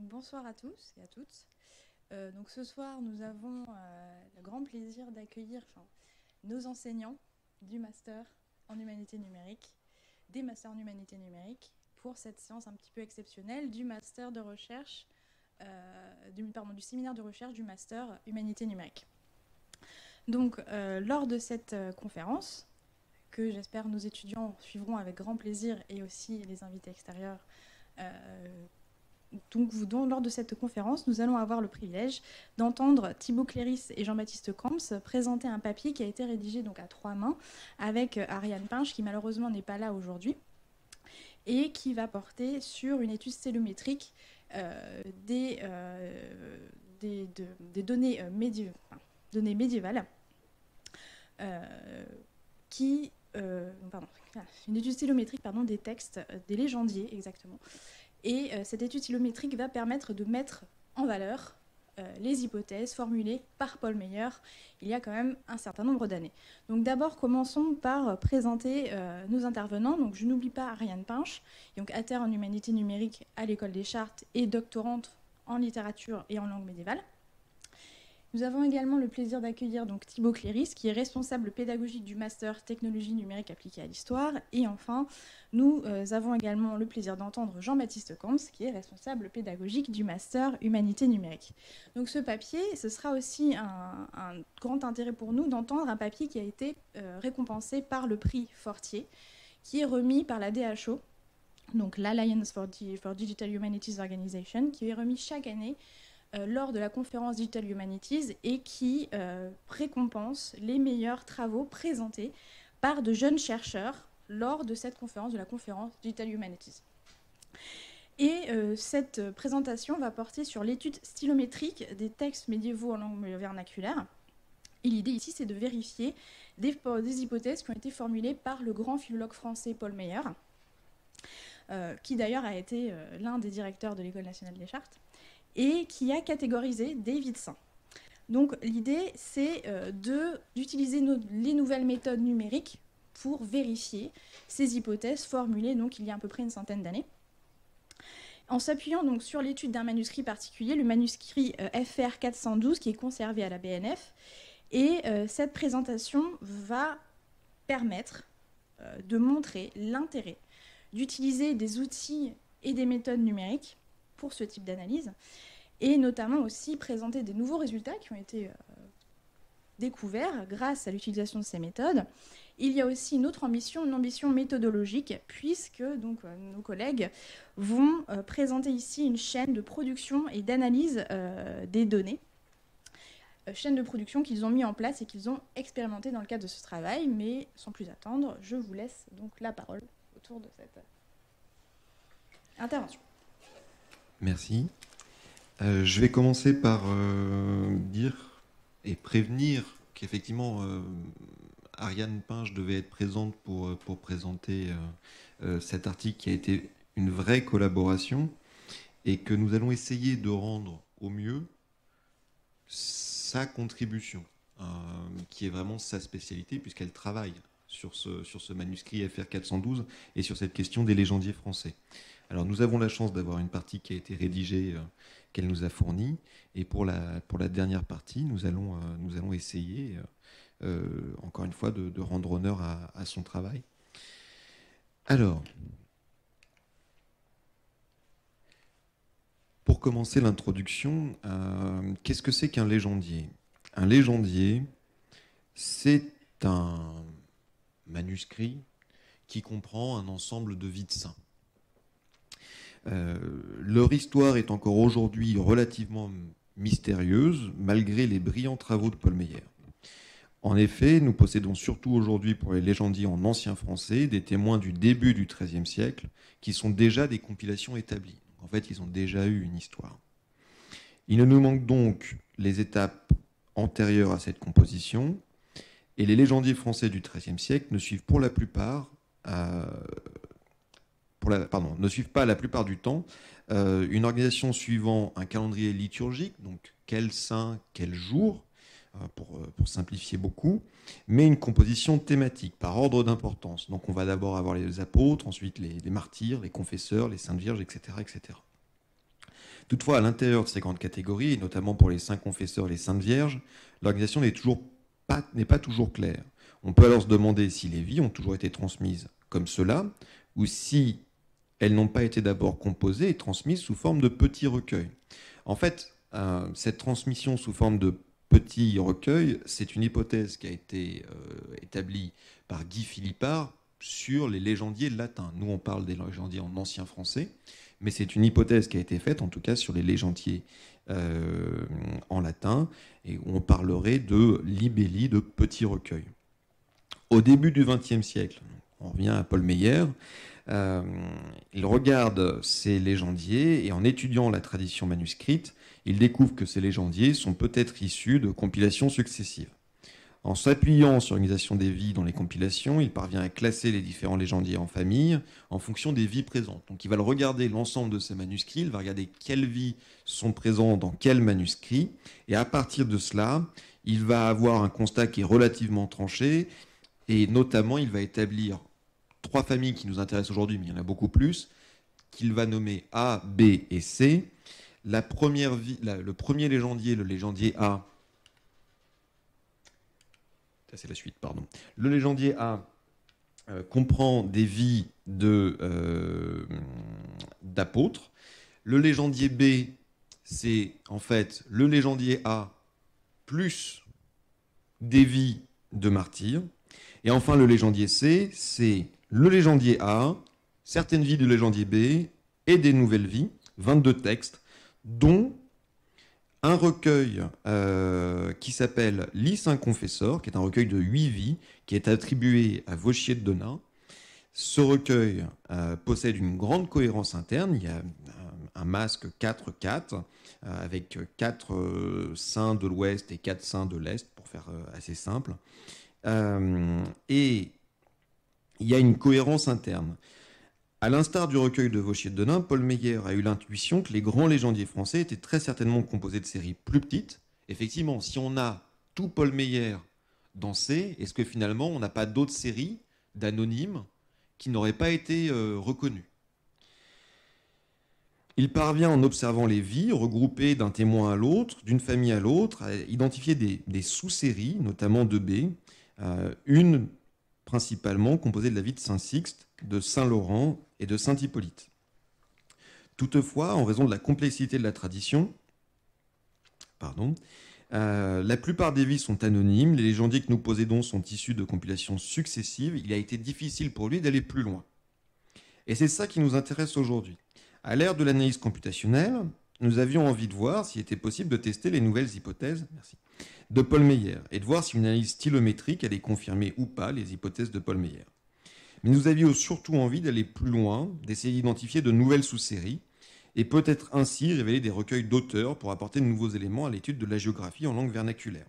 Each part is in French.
bonsoir à tous et à toutes. Euh, donc ce soir, nous avons euh, le grand plaisir d'accueillir nos enseignants du master en humanité numérique, des masters en humanité numérique, pour cette séance un petit peu exceptionnelle du master de recherche, euh, pardon, du séminaire de recherche du master humanité numérique. Donc lors de cette conférence, que j'espère nos étudiants suivront avec grand plaisir et aussi les invités extérieurs lors de cette conférence, nous allons avoir le privilège d'entendre Thibaut Cléris et Jean-Baptiste Camps présenter un papier qui a été rédigé donc à trois mains avec euh, Ariane Pinche, qui malheureusement n'est pas là aujourd'hui, et qui va porter sur une étude célométrique euh, euh, des, données, médiévales pardon, une étude célométrique pardon, des textes, des légendiers exactement, et euh, cette étude kilométrique va permettre de mettre en valeur euh, les hypothèses formulées par Paul Meyer il y a quand même un certain nombre d'années. Donc d'abord, commençons par présenter euh, nos intervenants. Donc je n'oublie pas Ariane Pinche, donc à en humanité numérique à l'école des chartes et doctorante en littérature et en langue médiévale. Nous avons également le plaisir d'accueillir donc Thibaut Cléris, qui est responsable pédagogique du master technologie numérique appliquée à l'histoire. Et enfin, nous euh, avons également le plaisir d'entendre Jean-Baptiste Camps, qui est responsable pédagogique du master humanité numérique. Donc ce papier, ce sera aussi un, grand intérêt pour nous d'entendre un papier qui a été euh, récompensé par le prix Fortier, qui est remis par la DHO, donc l'Alliance for, Digital Humanities Organization, qui est remis chaque année lors de la conférence Digital Humanities et qui euh, récompense les meilleurs travaux présentés par de jeunes chercheurs lors de cette conférence, de la conférence Digital Humanities. Et euh, cette présentation va porter sur l'étude stylométrique des textes médiévaux en langue vernaculaire. Et l'idée ici, c'est de vérifier des, hypothèses qui ont été formulées par le grand philologue français Paul Meyer, qui d'ailleurs a été l'un des directeurs de l'École nationale des chartes et qui a catégorisé David Saint. Donc l'idée, c'est euh, d'utiliser les nouvelles méthodes numériques pour vérifier ces hypothèses formulées donc, il y a à peu près une centaine d'années. En s'appuyant donc sur l'étude d'un manuscrit particulier, le manuscrit euh, FR 412 qui est conservé à la BNF, et euh, cette présentation va permettre de montrer l'intérêt d'utiliser des outils et des méthodes numériques pour ce type d'analyse, et notamment aussi présenter des nouveaux résultats qui ont été euh, découverts grâce à l'utilisation de ces méthodes. Il y a aussi une autre ambition, une ambition méthodologique, puisque donc, euh, nos collègues vont euh, présenter ici une chaîne de production et d'analyse des données chaîne de production qu'ils ont mis en place et qu'ils ont expérimenté dans le cadre de ce travail. Mais sans plus attendre, je vous laisse donc la parole autour de cette intervention. Merci. Euh, je vais commencer par euh, dire et prévenir qu'effectivement, euh, Ariane Pinge devait être présente pour, pour présenter cet article qui a été une vraie collaboration et que nous allons essayer de rendre au mieux sa contribution, qui est vraiment sa spécialité puisqu'elle travaille sur ce, sur ce manuscrit FR 412 et sur cette question des légendiers français. Alors nous avons la chance d'avoir une partie qui a été rédigée, euh, qu'elle nous a fournie, et pour la, pour la dernière partie, nous allons, euh, nous allons essayer, euh, encore une fois, de, rendre honneur à, son travail. Alors, pour commencer l'introduction, qu'est-ce que c'est qu'un légendier? Un légendier, c'est un manuscrit qui comprend un ensemble de vies de saints. Euh, leur histoire est encore aujourd'hui relativement mystérieuse, malgré les brillants travaux de Paul Meyer. En effet, nous possédons surtout aujourd'hui pour les légendiers en ancien français des témoins du début du XIIIe siècle qui sont déjà des compilations établies. En fait, ils ont déjà eu une histoire. Il ne nous manque donc les étapes antérieures à cette composition, et les légendiers français du XIIIe siècle euh, ne suivent pas la plupart du temps euh, une organisation suivant un calendrier liturgique, donc quel saint, quel jour, pour, euh, pour, simplifier beaucoup, mais une composition thématique par ordre d'importance. Donc on va d'abord avoir les apôtres, ensuite les, martyrs, les confesseurs, les saintes vierges, etc., etc. Toutefois, à l'intérieur de ces grandes catégories, et notamment pour les saints confesseurs et les saintes vierges, l'organisation n'est toujours pas, n'est pas toujours claire. On peut alors se demander si les vies ont toujours été transmises comme cela, ou si elles n'ont pas été d'abord composées et transmises sous forme de petits recueils. En fait, euh, cette transmission sous forme de petits recueils, c'est une hypothèse qui a été euh, établie par Guy Philippard sur les légendiers latins. Nous, on parle des légendiers en ancien français, mais c'est une hypothèse qui a été faite, en tout cas, sur les légendiers euh, en latin, et où on parlerait de libelli, de petits recueils. Au début du XXe siècle, on revient à Paul Meyer, euh, il regarde ces légendiers et en étudiant la tradition manuscrite, il découvre que ces légendiers sont peut-être issus de compilations successives. En s'appuyant sur l'organisation des vies dans les compilations, il parvient à classer les différents légendiers en famille en fonction des vies présentes. Donc il va regarder l'ensemble de ces manuscrits, il va regarder quelles vies sont présentes dans quel manuscrit, et à partir de cela, il va avoir un constat qui est relativement tranché, et notamment il va établir trois familles qui nous intéressent aujourd'hui, mais il y en a beaucoup plus, qu'il va nommer A, B et C. La première vie, le premier légendier, le légendier A, c'est la suite, pardon. Le légendier A euh, comprend des vies euh, d'apôtres. Le légendier B, c'est en fait le légendier A plus des vies de martyrs. Et enfin, le légendier C, c'est le légendier A, certaines vies du légendier B et des nouvelles vies, 22 textes, dont un recueil euh, qui s'appelle Lis Saint Confesseur, qui est un recueil de huit vies, qui est attribué à Vauchier de Donat. Ce recueil euh, possède une grande cohérence interne. Il y a un masque 4-4, euh, avec quatre saints de l'ouest et quatre saints de l'est, pour faire assez simple. et il y a une cohérence interne. À l'instar du recueil de Vauchier de Denain, Paul Meyer a eu l'intuition que les grands légendiers français étaient très certainement composés de séries plus petites. Effectivement, si on a tout Paul Meyer dans C, est-ce que finalement on n'a pas d'autres séries d'anonymes qui n'auraient pas été euh, reconnues? Il parvient en observant les vies, regroupées d'un témoin à l'autre, d'une famille à l'autre, à identifier des, sous-séries, notamment de B, euh, une principalement composée de la vie de Saint Sixte, de Saint Laurent et de Saint Hippolyte. Toutefois, en raison de la complexité de la tradition, pardon, euh, la plupart des vies sont anonymes, les légendiers que nous possédons sont issus de compilations successives, il a été difficile pour lui d'aller plus loin. Et c'est ça qui nous intéresse aujourd'hui. À l'ère de l'analyse computationnelle, nous avions envie de voir s'il était possible de tester les nouvelles hypothèses de Paul Meyer et de voir si une analyse stylométrique allait confirmer ou pas les hypothèses de Paul Meyer. Mais nous avions surtout envie d'aller plus loin, d'essayer d'identifier de nouvelles sous-séries, et peut-être ainsi révéler des recueils d'auteurs pour apporter de nouveaux éléments à l'étude de la géographie en langue vernaculaire.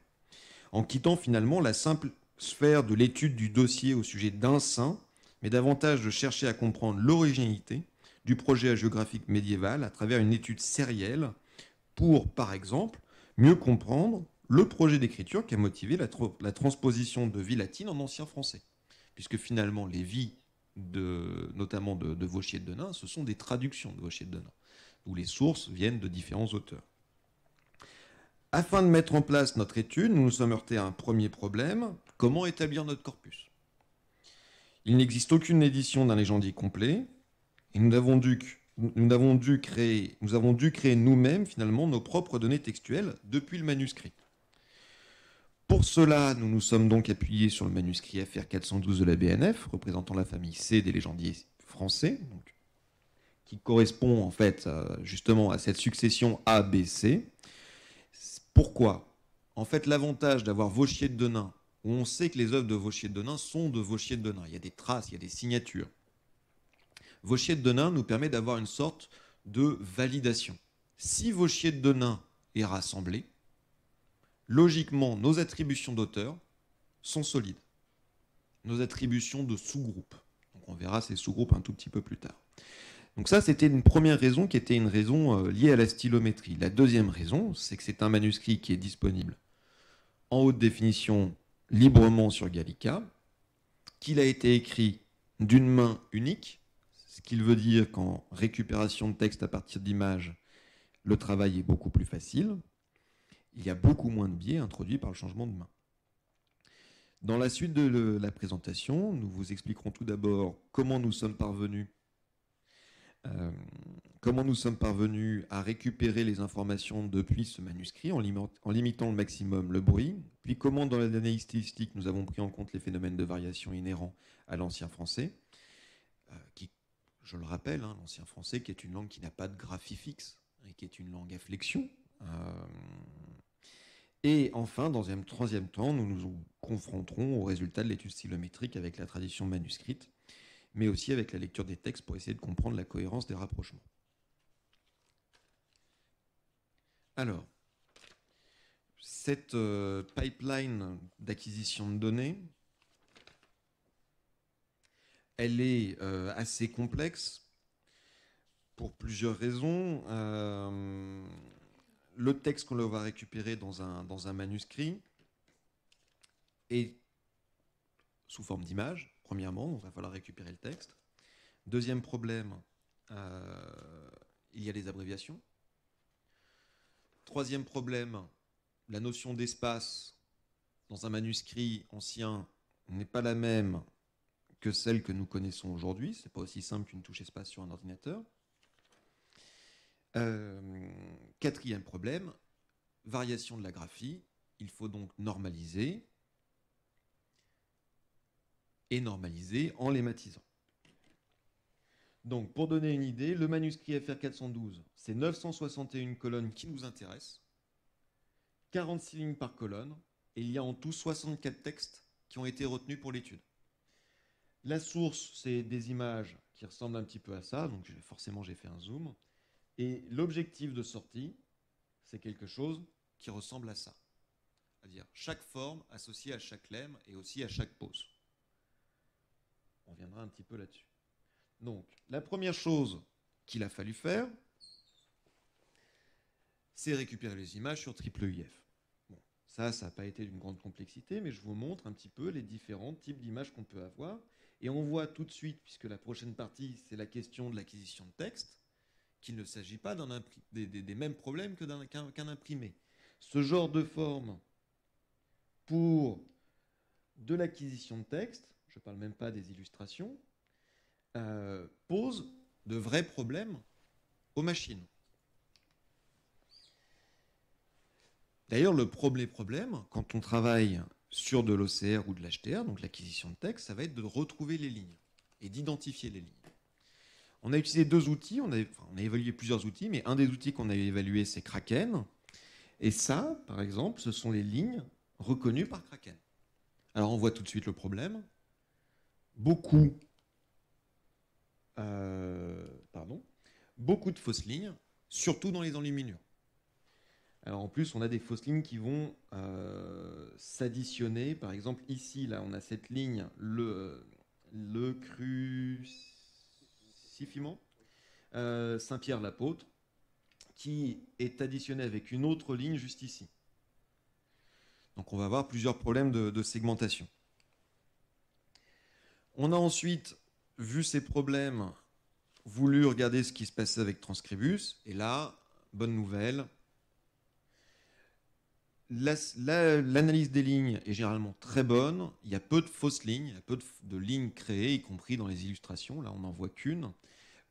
En quittant finalement la simple sphère de l'étude du dossier au sujet d'un saint, mais davantage de chercher à comprendre l'originalité du projet géographique médiéval à travers une étude sérielle pour, par exemple, mieux comprendre le projet d'écriture qui a motivé la, la transposition de vie latine en ancien français puisque finalement les vies, de, notamment de, de Vauchier de Denain, ce sont des traductions de Vauchier de Denain, où les sources viennent de différents auteurs. Afin de mettre en place notre étude, nous nous sommes heurtés à un premier problème, comment établir notre corpus? Il n'existe aucune édition d'un légendier complet, et nous avons dû, nous avons dû créer, nous-mêmes finalement nos propres données textuelles depuis le manuscrit. Pour cela, nous nous sommes donc appuyés sur le manuscrit FR 412 de la BNF, représentant la famille C des légendiers français, qui correspond en fait euh, justement à cette succession ABC. Pourquoi? En fait, l'avantage d'avoir Vauchier de Denain, où on sait que les œuvres de Vauchier de Denain sont de Vauchier de Denain, il y a des traces, il y a des signatures. Vauchier de Denain nous permet d'avoir une sorte de validation. Si Vauchier de Denain est rassemblé, logiquement, nos attributions d'auteur sont solides. Nos attributions de sous-groupe. On verra ces sous-groupes un tout petit peu plus tard. Donc ça, c'était une première raison qui était une raison euh, liée à la stylométrie. La deuxième raison, c'est que c'est un manuscrit qui est disponible en haute définition librement sur Gallica, qu'il a été écrit d'une main unique, ce qui veut dire qu'en récupération de texte à partir d'images, Le travail est beaucoup plus facile. Il y a beaucoup moins de biais introduits par le changement de main. Dans la suite de la présentation, nous vous expliquerons tout d'abord comment nous sommes parvenus euh, comment nous sommes parvenus à récupérer les informations depuis ce manuscrit en, limitant le maximum le bruit, puis comment dans l'analyse stylistique nous avons pris en compte les phénomènes de variation inhérents à l'ancien français, euh, qui, je le rappelle, hein, l'ancien français qui est une langue qui n'a pas de graphie fixe et qui est une langue à flexion. Euh, et enfin, dans un troisième temps, nous nous confronterons aux résultats de l'étude stylométrique avec la tradition manuscrite, mais aussi avec la lecture des textes pour essayer de comprendre la cohérence des rapprochements. Alors, cette euh, pipeline d'acquisition de données, elle est euh, assez complexe pour plusieurs raisons. Euh, le texte qu'on va récupérer dans un, dans un manuscrit est sous forme d'image, premièrement, donc il va falloir récupérer le texte. Deuxième problème, euh, il y a les abréviations. Troisième problème, la notion d'espace dans un manuscrit ancien n'est pas la même que celle que nous connaissons aujourd'hui. C'est pas aussi simple qu'une touche espace sur un ordinateur. Euh, quatrième problème, variation de la graphie. Il faut donc normaliser et normaliser en lématisant. Donc, pour donner une idée, le manuscrit FR 412, c'est 961 colonnes qui nous intéressent, 46 lignes par colonne, et il y a en tout 64 textes qui ont été retenus pour l'étude. La source, c'est des images qui ressemblent un petit peu à ça, donc forcément j'ai fait un zoom. Et l'objectif de sortie, c'est quelque chose qui ressemble à ça. C'est-à-dire chaque forme associée à chaque lemme et aussi à chaque pose. On viendra un petit peu là-dessus. Donc, la première chose qu'il a fallu faire, c'est récupérer les images sur triple IF. Bon, ça, ça n'a pas été d'une grande complexité, mais je vous montre un petit peu les différents types d'images qu'on peut avoir. Et on voit tout de suite, puisque la prochaine partie, c'est la question de l'acquisition de texte, qu'il ne s'agit pas des, mêmes problèmes qu'un imprimé. Ce genre de forme pour de l'acquisition de texte, je ne parle même pas des illustrations, euh, pose de vrais problèmes aux machines. D'ailleurs, le premier problème, quand on travaille sur de l'OCR ou de l'HTR, donc l'acquisition de texte, ça va être de retrouver les lignes et d'identifier les lignes. On a utilisé deux outils, on a, évalué plusieurs outils, mais un des outils qu'on a évalué, c'est Kraken. Et ça, par exemple, ce sont les lignes reconnues par Kraken. Alors on voit tout de suite le problème. Beaucoup, euh, de fausses lignes, surtout dans les enluminures. Alors en plus, on a des fausses lignes qui vont euh, s'additionner. Par exemple, ici, là, on a cette ligne, le, le cru euh, Saint-Pierre-l'Apôtre, qui est additionné avec une autre ligne juste ici. Donc on va avoir plusieurs problèmes de, segmentation. On a ensuite vu ces problèmes, voulu regarder ce qui se passait avec Transcribus, et là, bonne nouvelle, L'analyse des lignes est généralement très bonne. Il y a peu de fausses lignes, il y a peu de, lignes créées, y compris dans les illustrations. Là, on n'en voit qu'une.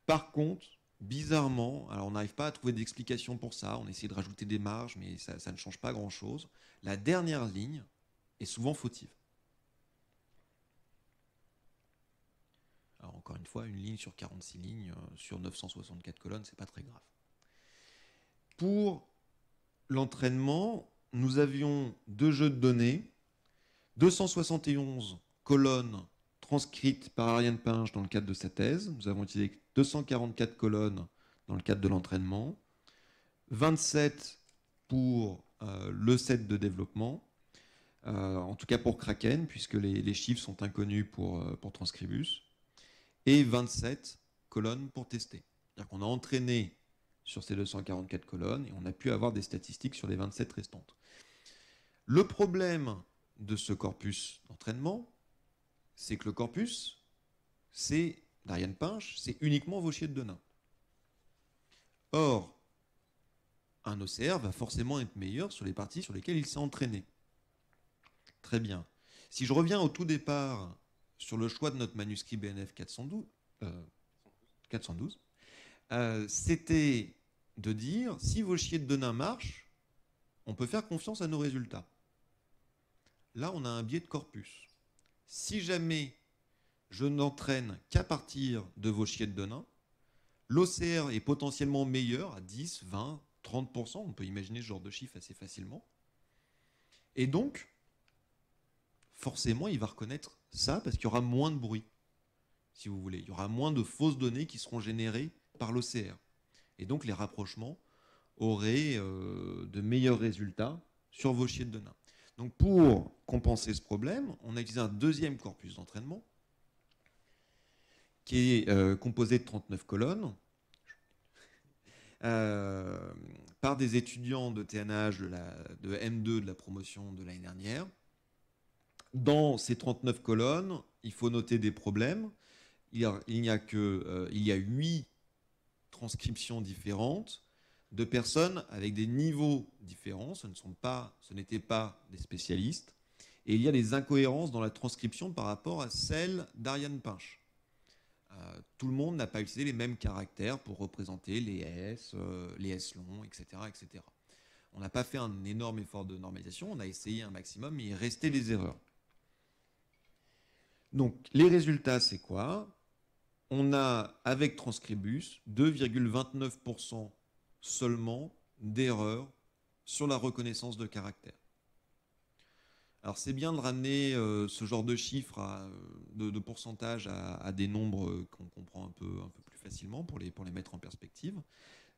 Par contre, bizarrement, alors on n'arrive pas à trouver d'explication pour ça. On essaie de rajouter des marges, mais ça, ne change pas grand-chose. La dernière ligne est souvent fautive. Alors encore une fois, une ligne sur 46 lignes, euh, sur 964 colonnes, c'est pas très grave. Pour l'entraînement, nous avions deux jeux de données, 271 colonnes transcrites par Ariane Pinge dans le cadre de sa thèse. Nous avons utilisé 244 colonnes dans le cadre de l'entraînement, 27 pour euh, le set de développement, euh, en tout cas pour Kraken, puisque les, chiffres sont inconnus pour, euh, Transcribus, et 27 colonnes pour tester. C'est-à-dire a entraîné sur ces 244 colonnes et on a pu avoir des statistiques sur les 27 restantes. Le problème de ce corpus d'entraînement, c'est que le corpus, c'est d'Ariane Pinch, c'est uniquement vos de nains. Or, un OCR va forcément être meilleur sur les parties sur lesquelles il s'est entraîné. Très bien. Si je reviens au tout départ sur le choix de notre manuscrit BNF 412, 412 c'était de dire si vos chiers de Denain marchent, on peut faire confiance à nos résultats. Là, on a un biais de corpus. Si jamais je n'entraîne qu'à partir de vos chiers de Denain, l'OCR est potentiellement meilleur à 10, 20, 30%, on peut imaginer ce genre de chiffre assez facilement. Et donc, forcément, il va reconnaître ça parce qu'il y aura moins de bruit, si vous voulez. Il y aura moins de fausses données qui seront générées par l'OCR. Et donc, les rapprochements auraient euh, de meilleurs résultats sur vos chiens de nains. Donc, pour compenser ce problème, on a utilisé un deuxième corpus d'entraînement qui est euh, composé de 39 colonnes euh, par des étudiants de TNH de, la, de M2 de la promotion de l'année dernière. Dans ces 39 colonnes, il faut noter des problèmes. Il, n'y a que euh, il y a 8 transcriptions différentes de personnes avec des niveaux différents. Ce ne pas, n'étaient pas des spécialistes. Et il y a des incohérences dans la transcription par rapport à celle d'Ariane Pinch. Euh, tout le monde n'a pas utilisé les mêmes caractères pour représenter les S, euh, les S longs, etc., etc. On n'a pas fait un énorme effort de normalisation, on a essayé un maximum, mais il restait des erreurs. Donc les résultats, c'est quoi? On a, avec Transcribus, 2,29% seulement d'erreurs sur la reconnaissance de caractères. Alors c'est bien de ramener euh, ce genre de chiffres, euh, de, pourcentage à, des nombres qu'on comprend un peu, un peu plus facilement pour les, pour les mettre en perspective.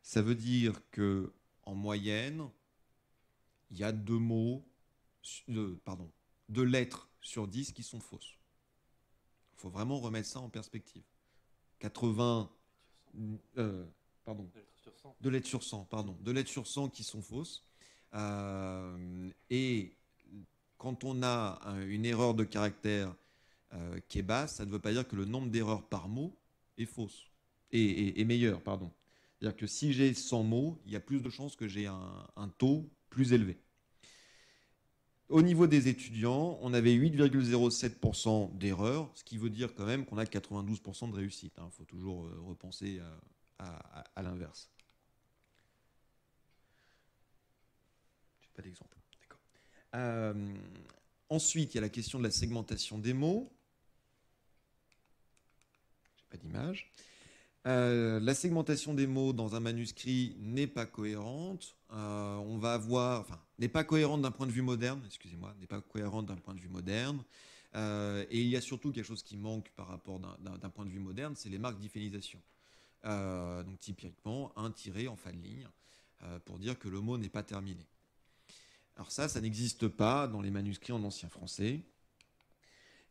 Ça veut dire que en moyenne, il y a deux mots, pardon, deux lettres sur 10 qui sont fausses. Il faut vraiment remettre ça en perspective. 80, euh, pardon, deux lettres sur 100, pardon, deux lettres sur 100 qui sont fausses. et quand on a une erreur de caractère euh, qui est basse, ça ne veut pas dire que le nombre d'erreurs par mot est fausse, et, meilleur, pardon. C'est-à-dire que si j'ai 100 mots, il y a plus de chances que j'ai un, taux plus élevé. Au niveau des étudiants, on avait 8,07% d'erreurs, ce qui veut dire quand même qu'on a 92% de réussite. Il hein. faut toujours euh, repenser à l'inverse. Je n'ai pas Euh, ensuite, il y a la question de la segmentation des mots. J'ai pas d'image. Euh, la segmentation des mots dans un manuscrit n'est pas cohérente. Euh, on va avoir, enfin, n'est pas cohérente d'un point de vue moderne. Excusez-moi, n'est pas cohérente d'un point de vue moderne. et il y a surtout quelque chose qui manque par rapport d'un point de vue moderne, c'est les marques d'iphénisation. donc typiquement, un tiré en fin de ligne pour dire que le mot n'est pas terminé. Alors ça, ça n'existe pas dans les manuscrits en ancien français.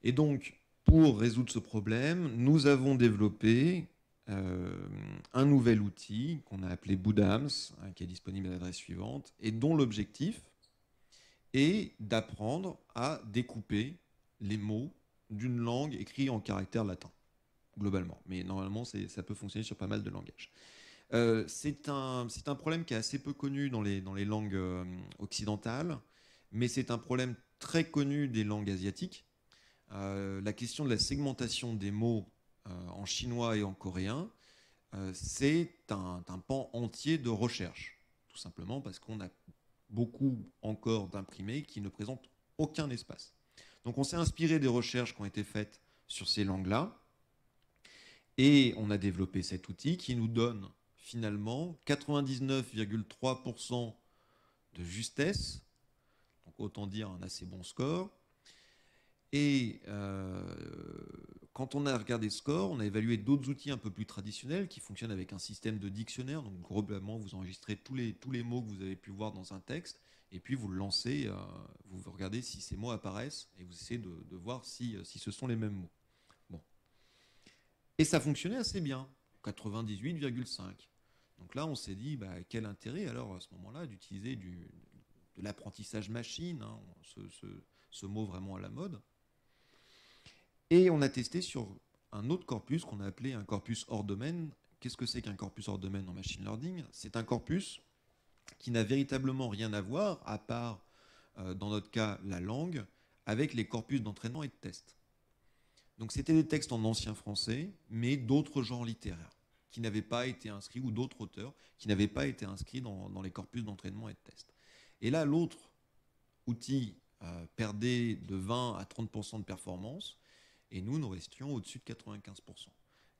Et donc, pour résoudre ce problème, nous avons développé euh, un nouvel outil qu'on a appelé Boudams, hein, qui est disponible à l'adresse suivante, et dont l'objectif est d'apprendre à découper les mots d'une langue écrite en caractère latin, globalement. Mais normalement, ça peut fonctionner sur pas mal de langages. Euh, c'est un, problème qui est assez peu connu dans les, langues euh, occidentales, mais c'est un problème très connu des langues asiatiques. Euh, la question de la segmentation des mots en chinois et en coréen, c'est un, pan entier de recherche, tout simplement parce qu'on a beaucoup encore d'imprimés qui ne présentent aucun espace. Donc on s'est inspiré des recherches qui ont été faites sur ces langues-là, et on a développé cet outil qui nous donne finalement 99,3% de justesse, donc autant dire un assez bon score. Et euh, quand on a regardé ce score, on a évalué d'autres outils un peu plus traditionnels qui fonctionnent avec un système de dictionnaire. Donc globalement, vous enregistrez tous les, tous les mots que vous avez pu voir dans un texte, et puis vous le lancez, euh, vous regardez si ces mots apparaissent, et vous essayez de, voir si, si ce sont les mêmes mots. Bon. Et ça fonctionnait assez bien, 98,5. Donc là, on s'est dit, bah, quel intérêt alors à ce moment-là d'utiliser de l'apprentissage machine, hein, ce, mot vraiment à la mode. Et on a testé sur un autre corpus qu'on a appelé un corpus hors domaine. Qu'est-ce que c'est qu'un corpus hors domaine en machine learning? C'est un corpus qui n'a véritablement rien à voir, à part, euh, dans notre cas, la langue, avec les corpus d'entraînement et de test. Donc c'était des textes en ancien français, mais d'autres genres littéraires, qui n'avaient pas été inscrits, ou d'autres auteurs, qui n'avaient pas été inscrits dans, les corpus d'entraînement et de test. Et là, l'autre outil euh, perdait de 20 à 30% de performance, et nous, nous restions au-dessus de 95%.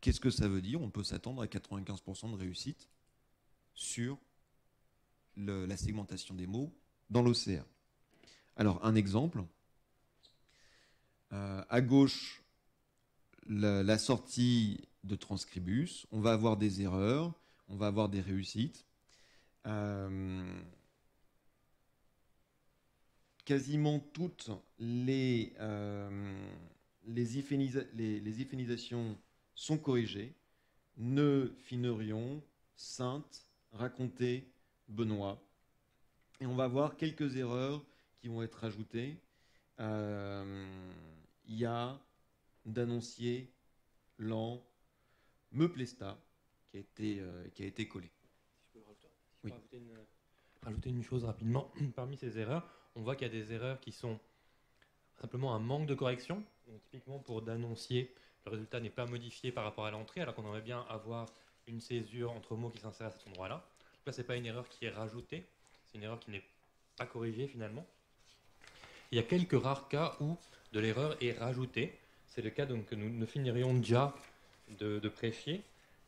Qu'est-ce que ça veut dire? On peut s'attendre à 95% de réussite sur la segmentation des mots dans l'OCR. Alors, un exemple. Euh, à gauche, la, sortie de Transcribus, on va avoir des erreurs, on va avoir des réussites. Euh, quasiment toutes les, euh, les, sont corrigées. Ne, Finerion, Sainte, Raconté, Benoît. Et on va voir quelques erreurs qui vont être ajoutées. Euh, il y a d'annoncier, lent, me plesta, qui a été, euh, qui a été collé. Si je peux rajouter, si je peux oui. rajouter, une, rajouter une chose rapidement, parmi ces erreurs, on voit qu'il y a des erreurs qui sont simplement un manque de correction. Donc, typiquement pour d'annoncier, le résultat n'est pas modifié par rapport à l'entrée, alors qu'on aimerait bien avoir une césure entre mots qui s'insèrent à cet endroit-là. Là, ce n'est pas une erreur qui est rajoutée, c'est une erreur qui n'est pas corrigée finalement. Il y a quelques rares cas où de l'erreur est rajoutée. C'est le cas donc, que nous, nous finirions déjà de, prêcher.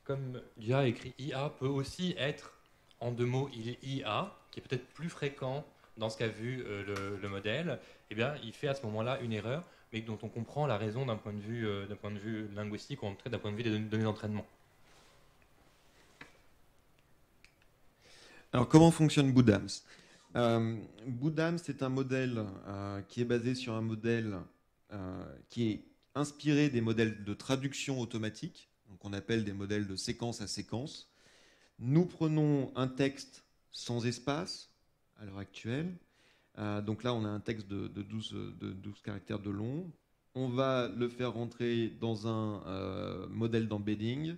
Comme déjà écrit IA peut aussi être en deux mots il IA, qui est peut-être plus fréquent dans ce qu'a vu euh, le, le, modèle, eh bien, il fait à ce moment-là une erreur, mais dont on comprend la raison d'un point, de vue, euh, point de vue linguistique ou d'un point de vue des données d'entraînement. Alors, comment fonctionne Boudams euh, Boudams, c'est un modèle euh, qui est basé sur un modèle qui est inspiré des modèles de traduction automatique, donc on appelle des modèles de séquence à séquence. Nous prenons un texte sans espace, à l'heure actuelle. Euh, donc là, on a un texte de, de, 12, de, 12, caractères de long. On va le faire rentrer dans un euh, modèle d'embedding,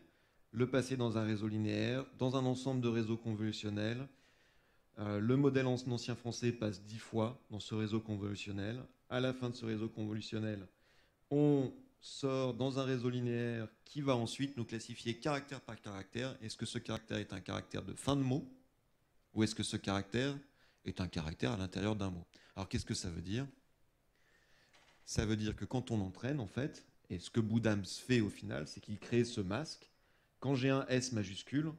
le passer dans un réseau linéaire, dans un ensemble de réseaux convolutionnels. Euh, le modèle en ancien français passe dix fois dans ce réseau convolutionnel. À la fin de ce réseau convolutionnel, on sort dans un réseau linéaire qui va ensuite nous classifier caractère par caractère. Est-ce que ce caractère est un caractère de fin de mot ou est-ce que ce caractère est un caractère à l'intérieur d'un mot? Alors qu'est-ce que ça veut dire? Ça veut dire que quand on entraîne, en fait, et ce que Boudams fait au final, c'est qu'il crée ce masque. Quand j'ai un S majuscule,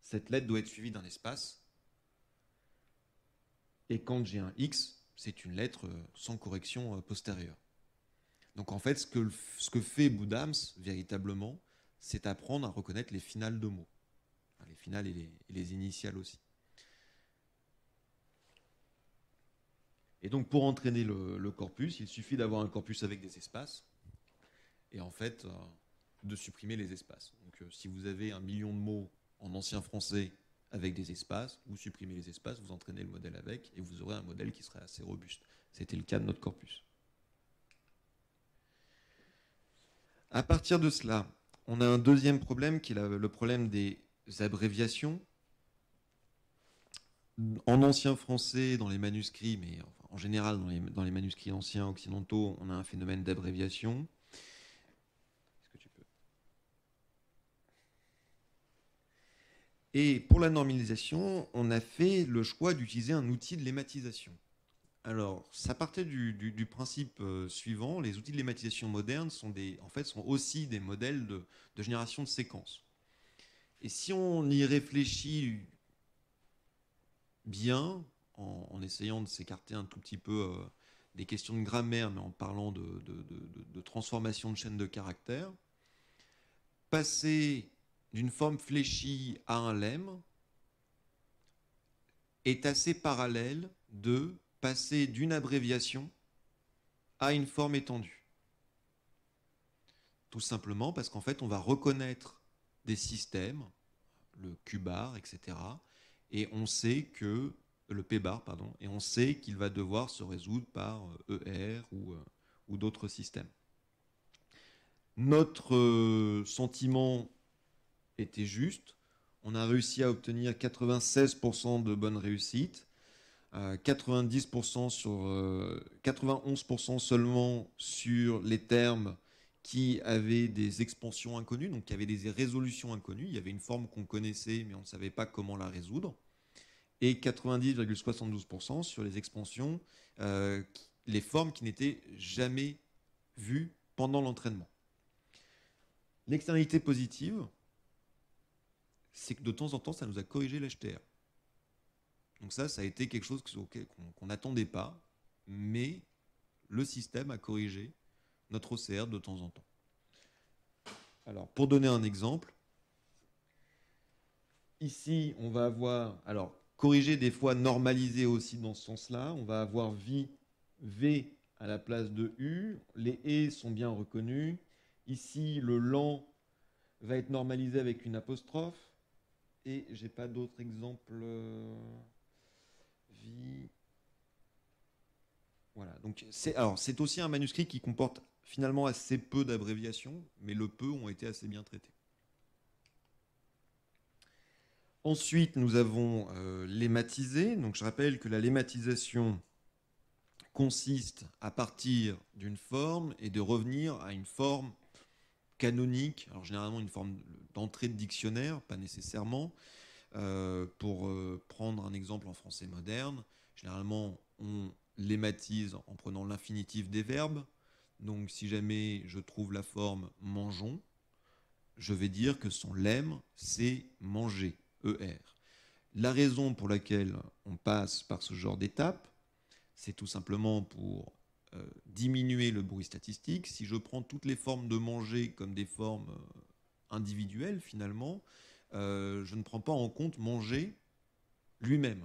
cette lettre doit être suivie d'un espace. Et quand j'ai un X, c'est une lettre euh, sans correction euh, postérieure. Donc en fait, ce que, fait Boudams, véritablement, c'est apprendre à reconnaître les finales de mots. Les finales et les, initiales aussi. Et donc pour entraîner le, le corpus, il suffit d'avoir un corpus avec des espaces et en fait euh, de supprimer les espaces. Donc euh, si vous avez un million de mots en ancien français avec des espaces, vous supprimez les espaces, vous entraînez le modèle avec et vous aurez un modèle qui serait assez robuste. C'était le cas de notre corpus. À partir de cela, on a un deuxième problème qui est le problème des abréviations en ancien français, dans les manuscrits, mais en général dans les, dans les, manuscrits anciens occidentaux, on a un phénomène d'abréviation. Et pour la normalisation, on a fait le choix d'utiliser un outil de lématisation. Alors, ça partait du, principe euh, suivant les outils de lématisation modernes sont, des, en fait, sont aussi des modèles de, génération de séquences. Et si on y réfléchit bien, en, essayant de s'écarter un tout petit peu euh, des questions de grammaire, mais en parlant de transformation de chaîne de caractères, passer d'une forme fléchie à un lemme est assez parallèle de passer d'une abréviation à une forme étendue. Tout simplement parce qu'en fait, on va reconnaître des systèmes, le Q-bar, etc., et on sait que le P bar, pardon, et on sait qu'il va devoir se résoudre par ER ou, euh, ou d'autres systèmes. Notre euh, sentiment était juste. on a réussi à obtenir 96% de bonnes réussites, 90% sur, 91% seulement sur les termes qui avaient des expansions inconnues, donc qui avaient des résolutions inconnues. Il y avait une forme qu'on connaissait, mais on ne savait pas comment la résoudre. Et 90,72% sur les expansions, euh, les formes qui n'étaient jamais vues pendant l'entraînement. L'externalité positive, c'est que de temps en temps, ça nous a corrigé l'HTR. Donc ça, ça a été quelque chose qu'on n'attendait pas, mais le système a corrigé notre OCR de temps en temps. Alors, pour donner un exemple, ici, on va avoir, alors, corriger des fois normaliser aussi dans ce sens-là, on va avoir v, v à la place de u, les et sont bien reconnus. Ici, le lent va être normalisé avec une apostrophe. Et j'ai pas d'autres exemples. Voilà. Donc c'est alors c'est aussi un manuscrit qui comporte finalement assez peu d'abréviations, mais le peu ont été assez bien traités. Ensuite, nous avons euh, lématisé. Donc je rappelle que la lématisation consiste à partir d'une forme et de revenir à une forme canonique, alors généralement une forme d'entrée de dictionnaire, pas nécessairement. Euh, pour euh, prendre un exemple en français moderne, généralement on lématise en prenant l'infinitif des verbes. Donc si jamais je trouve la forme mangeons, je vais dire que son lemme c'est manger, ER. La raison pour laquelle on passe par ce genre d'étape, c'est tout simplement pour euh, diminuer le bruit statistique. Si je prends toutes les formes de manger comme des formes individuelles, finalement, euh, je ne prends pas en compte manger lui-même.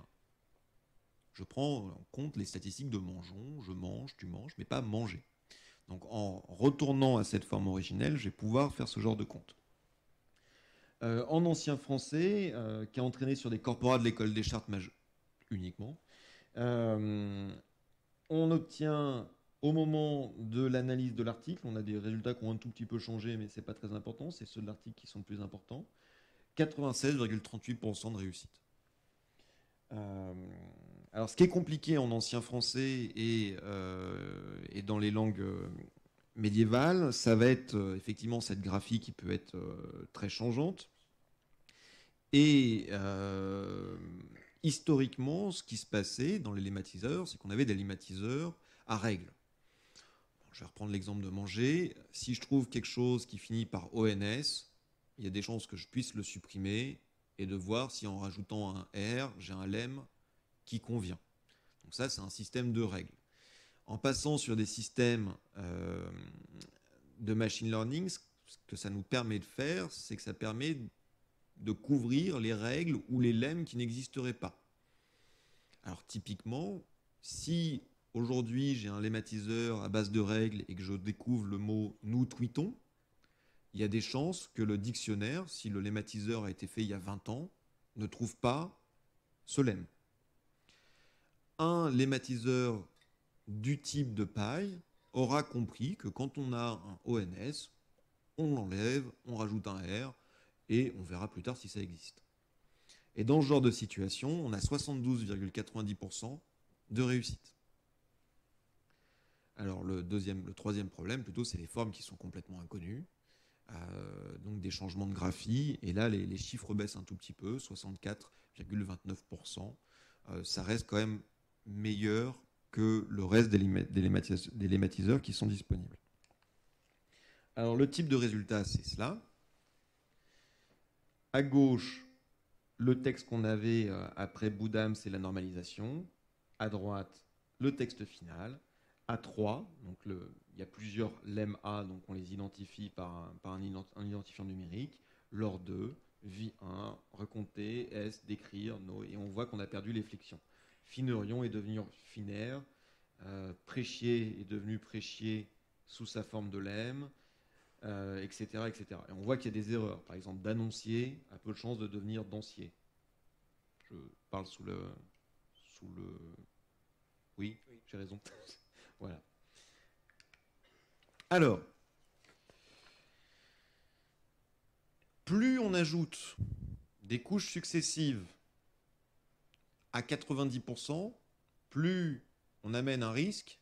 Je prends en compte les statistiques de mangeons, je mange, tu manges, mais pas manger. Donc en retournant à cette forme originelle, je vais pouvoir faire ce genre de compte. en ancien français, qui a entraîné sur des corporats de l'école des chartes uniquement, on obtient au moment de l'analyse de l'article, on a des résultats qui ont un tout petit peu changé, mais ce n'est pas très important, c'est ceux de l'article qui sont le plus importants. 96,38% de réussite. Euh, alors, ce qui est compliqué en ancien français et, euh, dans les langues euh, médiévales, ça va être effectivement cette graphie qui peut être très changeante. Et historiquement, ce qui se passait dans les lématiseurs, c'est qu'on avait des lématiseurs à règles. je vais reprendre l'exemple de manger. Si je trouve quelque chose qui finit par ONS, il y a des chances que je puisse le supprimer et de voir si en rajoutant un R, j'ai un lemme qui convient. Donc ça, c'est un système de règles. En passant sur des systèmes euh, de machine learning, ce que ça nous permet de faire, c'est que ça permet de couvrir les règles ou les lemmes qui n'existeraient pas. Alors typiquement, si aujourd'hui j'ai un lemmatiseur à base de règles et que je découvre le mot nous tweetons, il y a des chances que le dictionnaire, si le lemmatiseur a été fait il y a 20 ans, ne trouve pas ce lemme. Un lemmatiseur du type de paille aura compris que quand on a un ONS, on l'enlève, on rajoute un R, et on verra plus tard si ça existe. Et dans ce genre de situation, on a 72,90% de réussite. Alors le, le troisième problème, plutôt, c'est les formes qui sont complètement inconnues. Euh, donc des changements de graphie. Et là, les, chiffres baissent un tout petit peu, 64,29%. Euh, ça reste quand même meilleur que le reste des, des lématiseurs qui sont disponibles. Alors le type de résultat, c'est cela. À gauche, le texte qu'on avait euh, après Boudam, c'est la normalisation. À droite, le texte final. À 3, donc il y a plusieurs lemmes A, donc on les identifie par un, identifiant numérique. Lors 2, V1, recompter, S, décrire, no, et on voit qu'on a perdu les flexions. Finerion est devenu finaire, euh, Préchier est devenu Préchier sous sa forme de lemme, etc., euh, etc. Et on voit qu'il y a des erreurs. Par exemple, d'annoncier a peu de chances de devenir dancier. Je parle sous le... Sous le... Oui, j'ai raison. Alors, plus on ajoute des couches successives à 90%, plus on amène un risque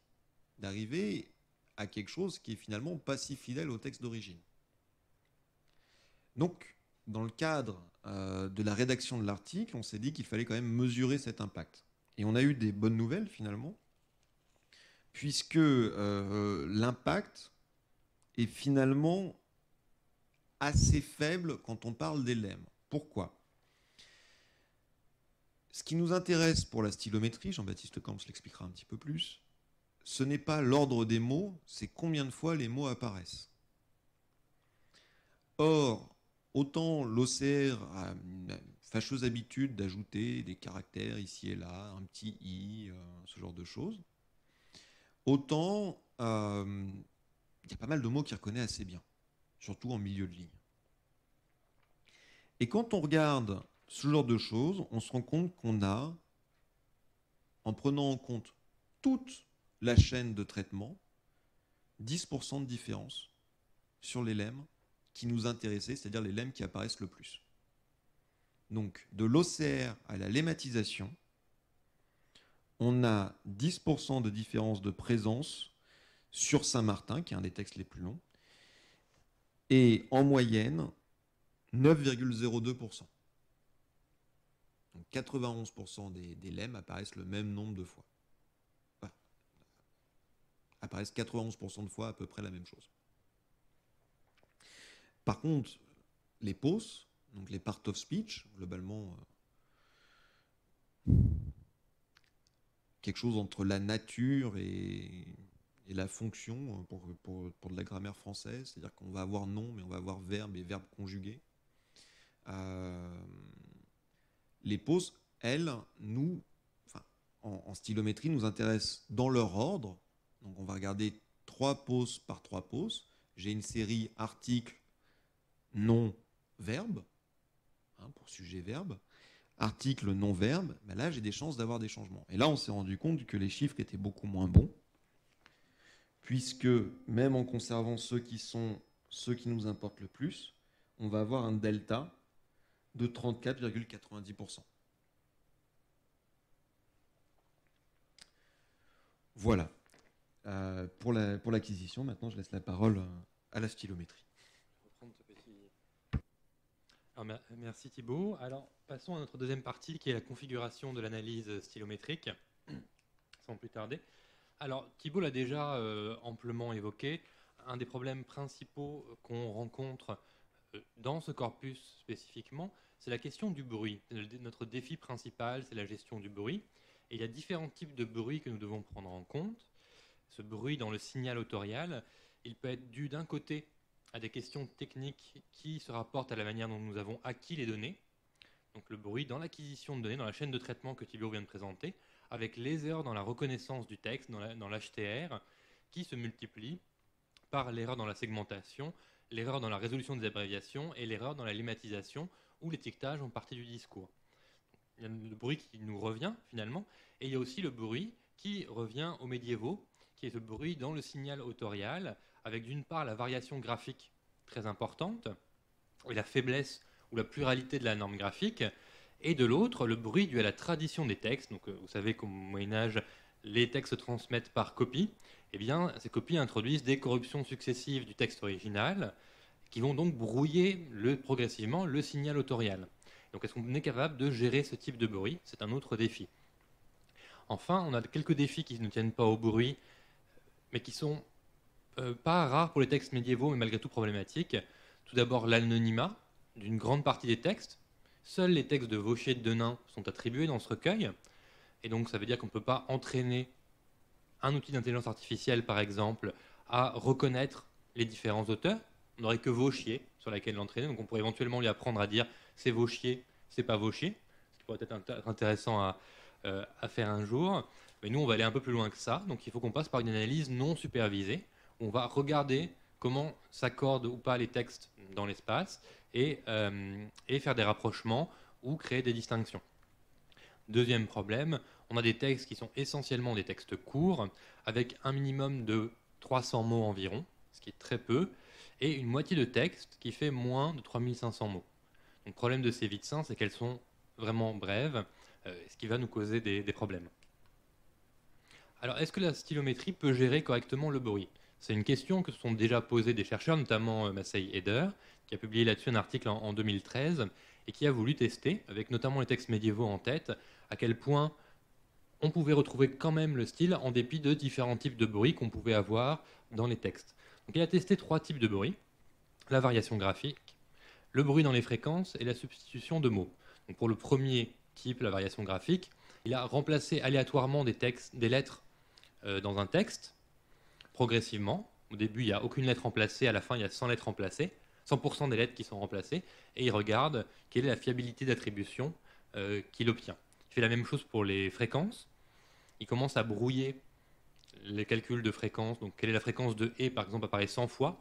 d'arriver à quelque chose qui est finalement pas si fidèle au texte d'origine. Donc, dans le cadre euh, de la rédaction de l'article, on s'est dit qu'il fallait quand même mesurer cet impact. Et on a eu des bonnes nouvelles finalement, puisque euh, l'impact est finalement assez faible quand on parle des lemmes. Pourquoi? Ce qui nous intéresse pour la stylométrie, Jean-Baptiste Camps l'expliquera un petit peu plus, ce n'est pas l'ordre des mots, c'est combien de fois les mots apparaissent. Or, autant l'OCR a une fâcheuse habitude d'ajouter des caractères ici et là, un petit i, euh, ce genre de choses, autant euh, il y a pas mal de mots qu'il reconnaît assez bien, surtout en milieu de ligne. Et quand on regarde ce genre de choses, on se rend compte qu'on a, en prenant en compte toute la chaîne de traitement, 10% de différence sur les lemmes qui nous intéressaient, c'est-à-dire les lemmes qui apparaissent le plus. Donc de l'OCR à la lemmatisation, on a 10% de différence de présence sur Saint-Martin, qui est un des textes les plus longs, et en moyenne 9,02%. Donc 91% des, des lemmes apparaissent le même nombre de fois. apparaissent 91% de fois à peu près la même chose. Par contre, les POS, donc les part of speech, globalement, euh, quelque chose entre la nature et, la fonction pour, pour, de la grammaire française, c'est-à-dire qu'on va avoir nom, mais on va avoir verbe et verbe conjugué. Euh, les poses, elles, nous, enfin, en, stylométrie, nous intéressent dans leur ordre. Donc on va regarder trois poses par trois poses. J'ai une série article, nom, verbe, hein, pour sujet-verbe. Article, nom, verbe. Mais là, j'ai des chances d'avoir des changements. Et là, on s'est rendu compte que les chiffres étaient beaucoup moins bons, puisque même en conservant ceux qui sont ceux qui nous importent le plus, on va avoir un delta de 34,90%. Voilà. Euh, pour l'acquisition, maintenant, je laisse la parole euh, à la stylométrie. Merci Thibault. Alors, passons à notre deuxième partie qui est la configuration de l'analyse stylométrique, sans plus tarder. Alors, Thibault l'a déjà euh, amplement évoqué. Un des problèmes principaux qu'on rencontre euh, dans ce corpus spécifiquement, c'est la question du bruit. Notre défi principal, c'est la gestion du bruit. Et il y a différents types de bruit que nous devons prendre en compte. Ce bruit dans le signal autorial, il peut être dû d'un côté à des questions techniques qui se rapportent à la manière dont nous avons acquis les données. Donc le bruit dans l'acquisition de données, dans la chaîne de traitement que Thibault vient de présenter, avec les erreurs dans la reconnaissance du texte, dans l'HTR, qui se multiplient par l'erreur dans la segmentation, l'erreur dans la résolution des abréviations et l'erreur dans la lemmatisation ou l'étiquetage en partie du discours. Il y a le bruit qui nous revient finalement, et il y a aussi le bruit qui revient aux médiévaux, qui est le bruit dans le signal autorial, avec d'une part la variation graphique très importante, et la faiblesse ou la pluralité de la norme graphique, et de l'autre le bruit dû à la tradition des textes. Donc, euh, vous savez qu'au Moyen Âge, les textes se transmettent par copie. Eh bien, ces copies introduisent des corruptions successives du texte original, qui vont donc brouiller le, progressivement le signal autorial. Donc, est-ce qu'on est capable de gérer ce type de bruit? C'est un autre défi. Enfin, on a quelques défis qui ne tiennent pas au bruit, mais qui sont euh, pas rare pour les textes médiévaux, mais malgré tout problématiques. Tout d'abord, l'anonymat d'une grande partie des textes. Seuls les textes de Vaucher et de Denain sont attribués dans ce recueil. Et donc, ça veut dire qu'on ne peut pas entraîner un outil d'intelligence artificielle, par exemple, à reconnaître les différents auteurs. On n'aurait que Vauchier sur laquelle l'entraîner. Donc, on pourrait éventuellement lui apprendre à dire c'est Vauchier, c'est pas Vauchier. Ce qui pourrait être intéressant à, euh, à faire un jour. Mais nous, on va aller un peu plus loin que ça. Donc, il faut qu'on passe par une analyse non supervisée on va regarder comment s'accordent ou pas les textes dans l'espace euh, et, faire des rapprochements ou créer des distinctions. Deuxième problème, on a des textes qui sont essentiellement des textes courts, avec un minimum de 300 mots environ, ce qui est très peu, et une moitié de texte qui fait moins de 3500 mots. Le problème de ces vies de sein, c'est qu'elles sont vraiment brèves, ce qui va nous causer des, des problèmes. Alors, est-ce que la stylométrie peut gérer correctement le bruit? C'est une question que se sont déjà posées des chercheurs, notamment Massey Eder, qui a publié là-dessus un article en, 2013 et qui a voulu tester, avec notamment les textes médiévaux en tête, à quel point on pouvait retrouver quand même le style en dépit de différents types de bruit qu'on pouvait avoir dans les textes. Il a testé trois types de bruit la variation graphique, le bruit dans les fréquences et la substitution de mots. Pour le premier type, la variation graphique, il a remplacé aléatoirement des lettres euh, dans un texte, progressivement. Au début, il n'y a aucune lettre remplacée, à la fin, il y a 100 lettres remplacées. 100% des lettres qui sont remplacées, et il regarde quelle est la fiabilité d'attribution euh, qu'il obtient. Il fait la même chose pour les fréquences. Il commence à brouiller les calculs de fréquence. Donc, quelle est la fréquence de E, par exemple, apparaît 100 fois.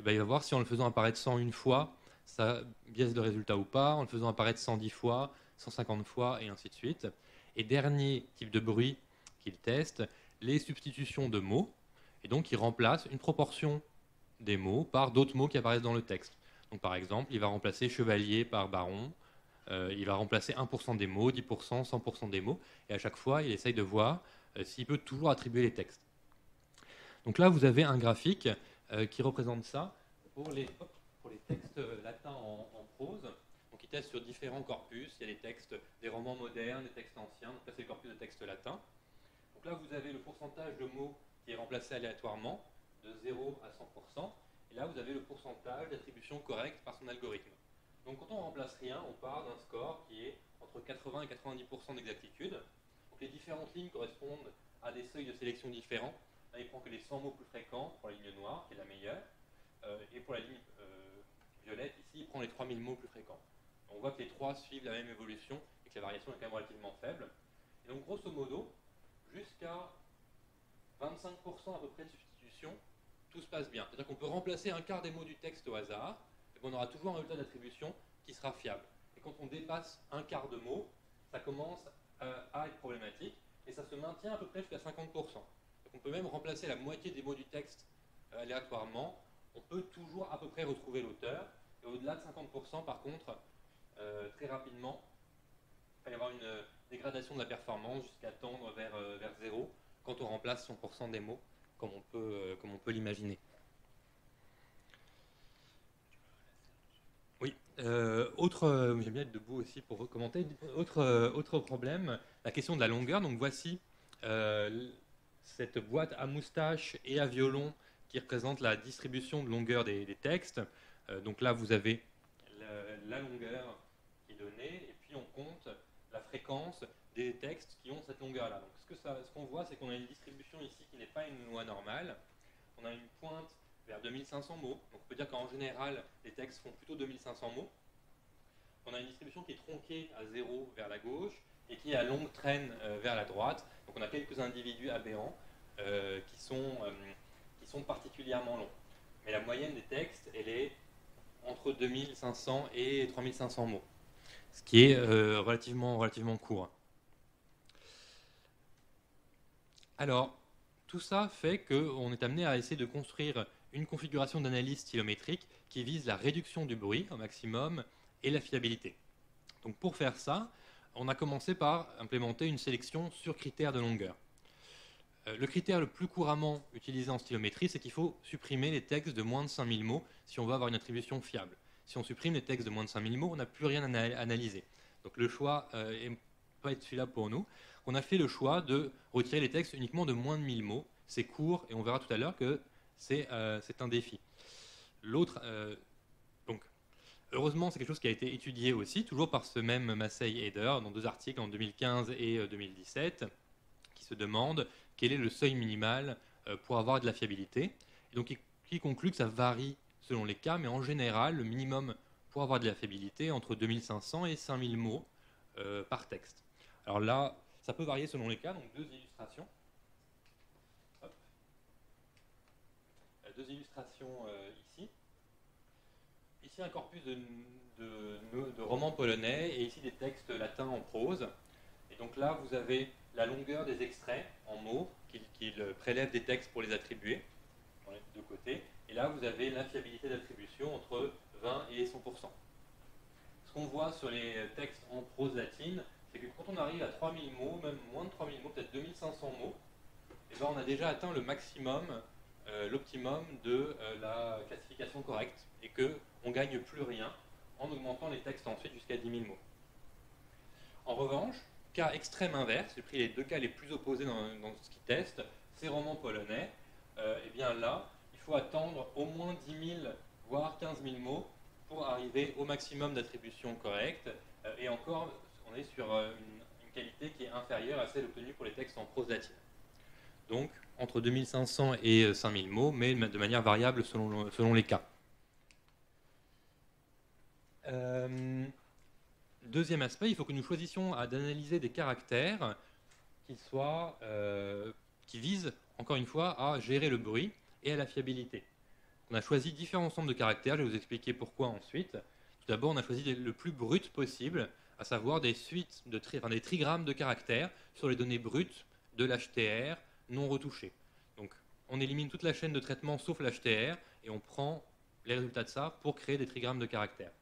Et ben, il va voir si en le faisant apparaître 101 fois, ça biaise le résultat ou pas. En le faisant apparaître 110 fois, 150 fois, et ainsi de suite. Et dernier type de bruit qu'il teste, les substitutions de mots. Et donc, il remplace une proportion des mots par d'autres mots qui apparaissent dans le texte. Donc par exemple, il va remplacer chevalier par baron, euh, il va remplacer 1% des mots, 10%, 100% des mots, et à chaque fois, il essaye de voir euh, s'il peut toujours attribuer les textes. Donc là, vous avez un graphique euh, qui représente ça pour les, textes latins en, prose. Donc il teste sur différents corpus, il y a des textes, des romans modernes, des textes anciens, donc là c'est le corpus de textes latins. Donc là, vous avez le pourcentage de mots qui est remplacé aléatoirement, de 0 à 100%. Et là, vous avez le pourcentage d'attribution correcte par son algorithme. Donc quand on remplace rien, on part d'un score qui est entre 80 et 90% d'exactitude. Donc les différentes lignes correspondent à des seuils de sélection différents. Là, il prend que les 100 mots plus fréquents pour la ligne noire, qui est la meilleure. Euh, et pour la ligne euh, violette, ici, il prend les 3000 mots plus fréquents. on voit que les trois suivent la même évolution et que la variation est quand même relativement faible. Et donc, grosso modo, jusqu'à 25% à peu près de substitution, tout se passe bien. C'est-à-dire qu'on peut remplacer un quart des mots du texte au hasard, et qu'on aura toujours un résultat d'attribution qui sera fiable. Et quand on dépasse un quart de mots, ça commence à, être problématique, et ça se maintient à peu près jusqu'à 50%. Donc on peut même remplacer la moitié des mots du texte euh, aléatoirement, on peut toujours à peu près retrouver l'auteur, et au-delà de 50%, par contre, euh, très rapidement, il va y avoir une dégradation de la performance jusqu'à tendre vers, euh, vers zéro quand on remplace 100% des mots comme on peut, euh, comme on peut l'imaginer. Oui, euh, autre, euh, j'aime bien être debout aussi pour commenter. Autre, autre problème, la question de la longueur. Donc voici cette boîte à moustache et à violon qui représente la distribution de longueur des, textes. donc là, vous avez la, la, longueur qui est donnée, et puis on compte la fréquence des textes qui ont cette longueur-là. Donc ce qu'on ce voit, c'est qu'on a une distribution ici qui n'est pas une loi normale. On a une pointe vers 2500 mots. Donc on peut dire qu'en général, les textes font plutôt 2500 mots. On a une distribution qui est tronquée à 0 vers la gauche et qui est à longue traîne euh, vers la droite. Donc on a quelques individus aberrants euh, qui, sont, euh, qui sont particulièrement longs. Mais la moyenne des textes, elle est entre 2500 et 3500 mots, ce qui est relativement, relativement court. Alors, tout ça fait qu'on est amené à essayer de construire une configuration d'analyse stylométrique qui vise la réduction du bruit au maximum et la fiabilité. Donc pour faire ça, on a commencé par implémenter une sélection sur critères de longueur. Euh, le critère le plus couramment utilisé en stylométrie, c'est qu'il faut supprimer les textes de moins de 5000 mots si on veut avoir une attribution fiable. Si on supprime les textes de moins de 5000 mots, on n'a plus rien à analyser. Donc le choix n'est euh, pas celui-là pour nous on a fait le choix de retirer les textes uniquement de moins de 1000 mots. C'est court et on verra tout à l'heure que c'est euh, un défi. L'autre, euh, donc, heureusement, c'est quelque chose qui a été étudié aussi, toujours par ce même Massey Eder, dans deux articles en 2015 et 2017, euh, qui se demande quel est le seuil minimal pour avoir de la fiabilité. Et donc, qui conclut que ça varie selon les cas, mais en général, le minimum pour avoir de la fiabilité entre 2500 et 5000 mots par texte. Alors là, ça peut varier selon les cas, donc deux illustrations. Euh, deux illustrations euh, ici. Ici un corpus de, romans polonais et ici des textes latins en prose. Et donc là, vous avez la longueur des extraits en mots qu'il prélève des textes pour les attribuer, dans les deux côtés. Et là, vous avez l'infiabilité d'attribution entre 20 et 100%. ce qu'on voit sur les textes en prose latine, c'est que quand on arrive à 3000 mots, même moins de 3000 mots, peut-être 2500 mots, et ben on a déjà atteint le maximum, euh, l'optimum de euh, la classification correcte, et qu'on ne gagne plus rien en augmentant les textes ensuite jusqu'à 10 000 mots. En revanche, cas extrême inverse, j'ai pris les deux cas les plus opposés dans, ce qui teste, ces romans polonais, et euh, eh bien là, il faut attendre au moins 10 000, voire 15 000 mots pour arriver au maximum d'attribution correcte. et encore, on est sur une, qualité qui est inférieure à celle obtenue pour les textes en prose latine. Donc, entre 2500 et 5000 mots, mais de manière variable selon, selon les cas. Euh, deuxième aspect, il faut que nous choisissions d'analyser des caractères qui, soient, euh, qui visent, encore une fois, à gérer le bruit et à la fiabilité. On a choisi différents ensembles de caractères, je vais vous expliquer pourquoi ensuite. Tout d'abord, on a choisi le plus brut possible, à savoir des suites, de tri, des trigrammes de caractères sur les données brutes de l'HTR non retouchées. Donc, on élimine toute la chaîne de traitement sauf l'HTR et on prend les résultats de ça pour créer des trigrammes de caractères.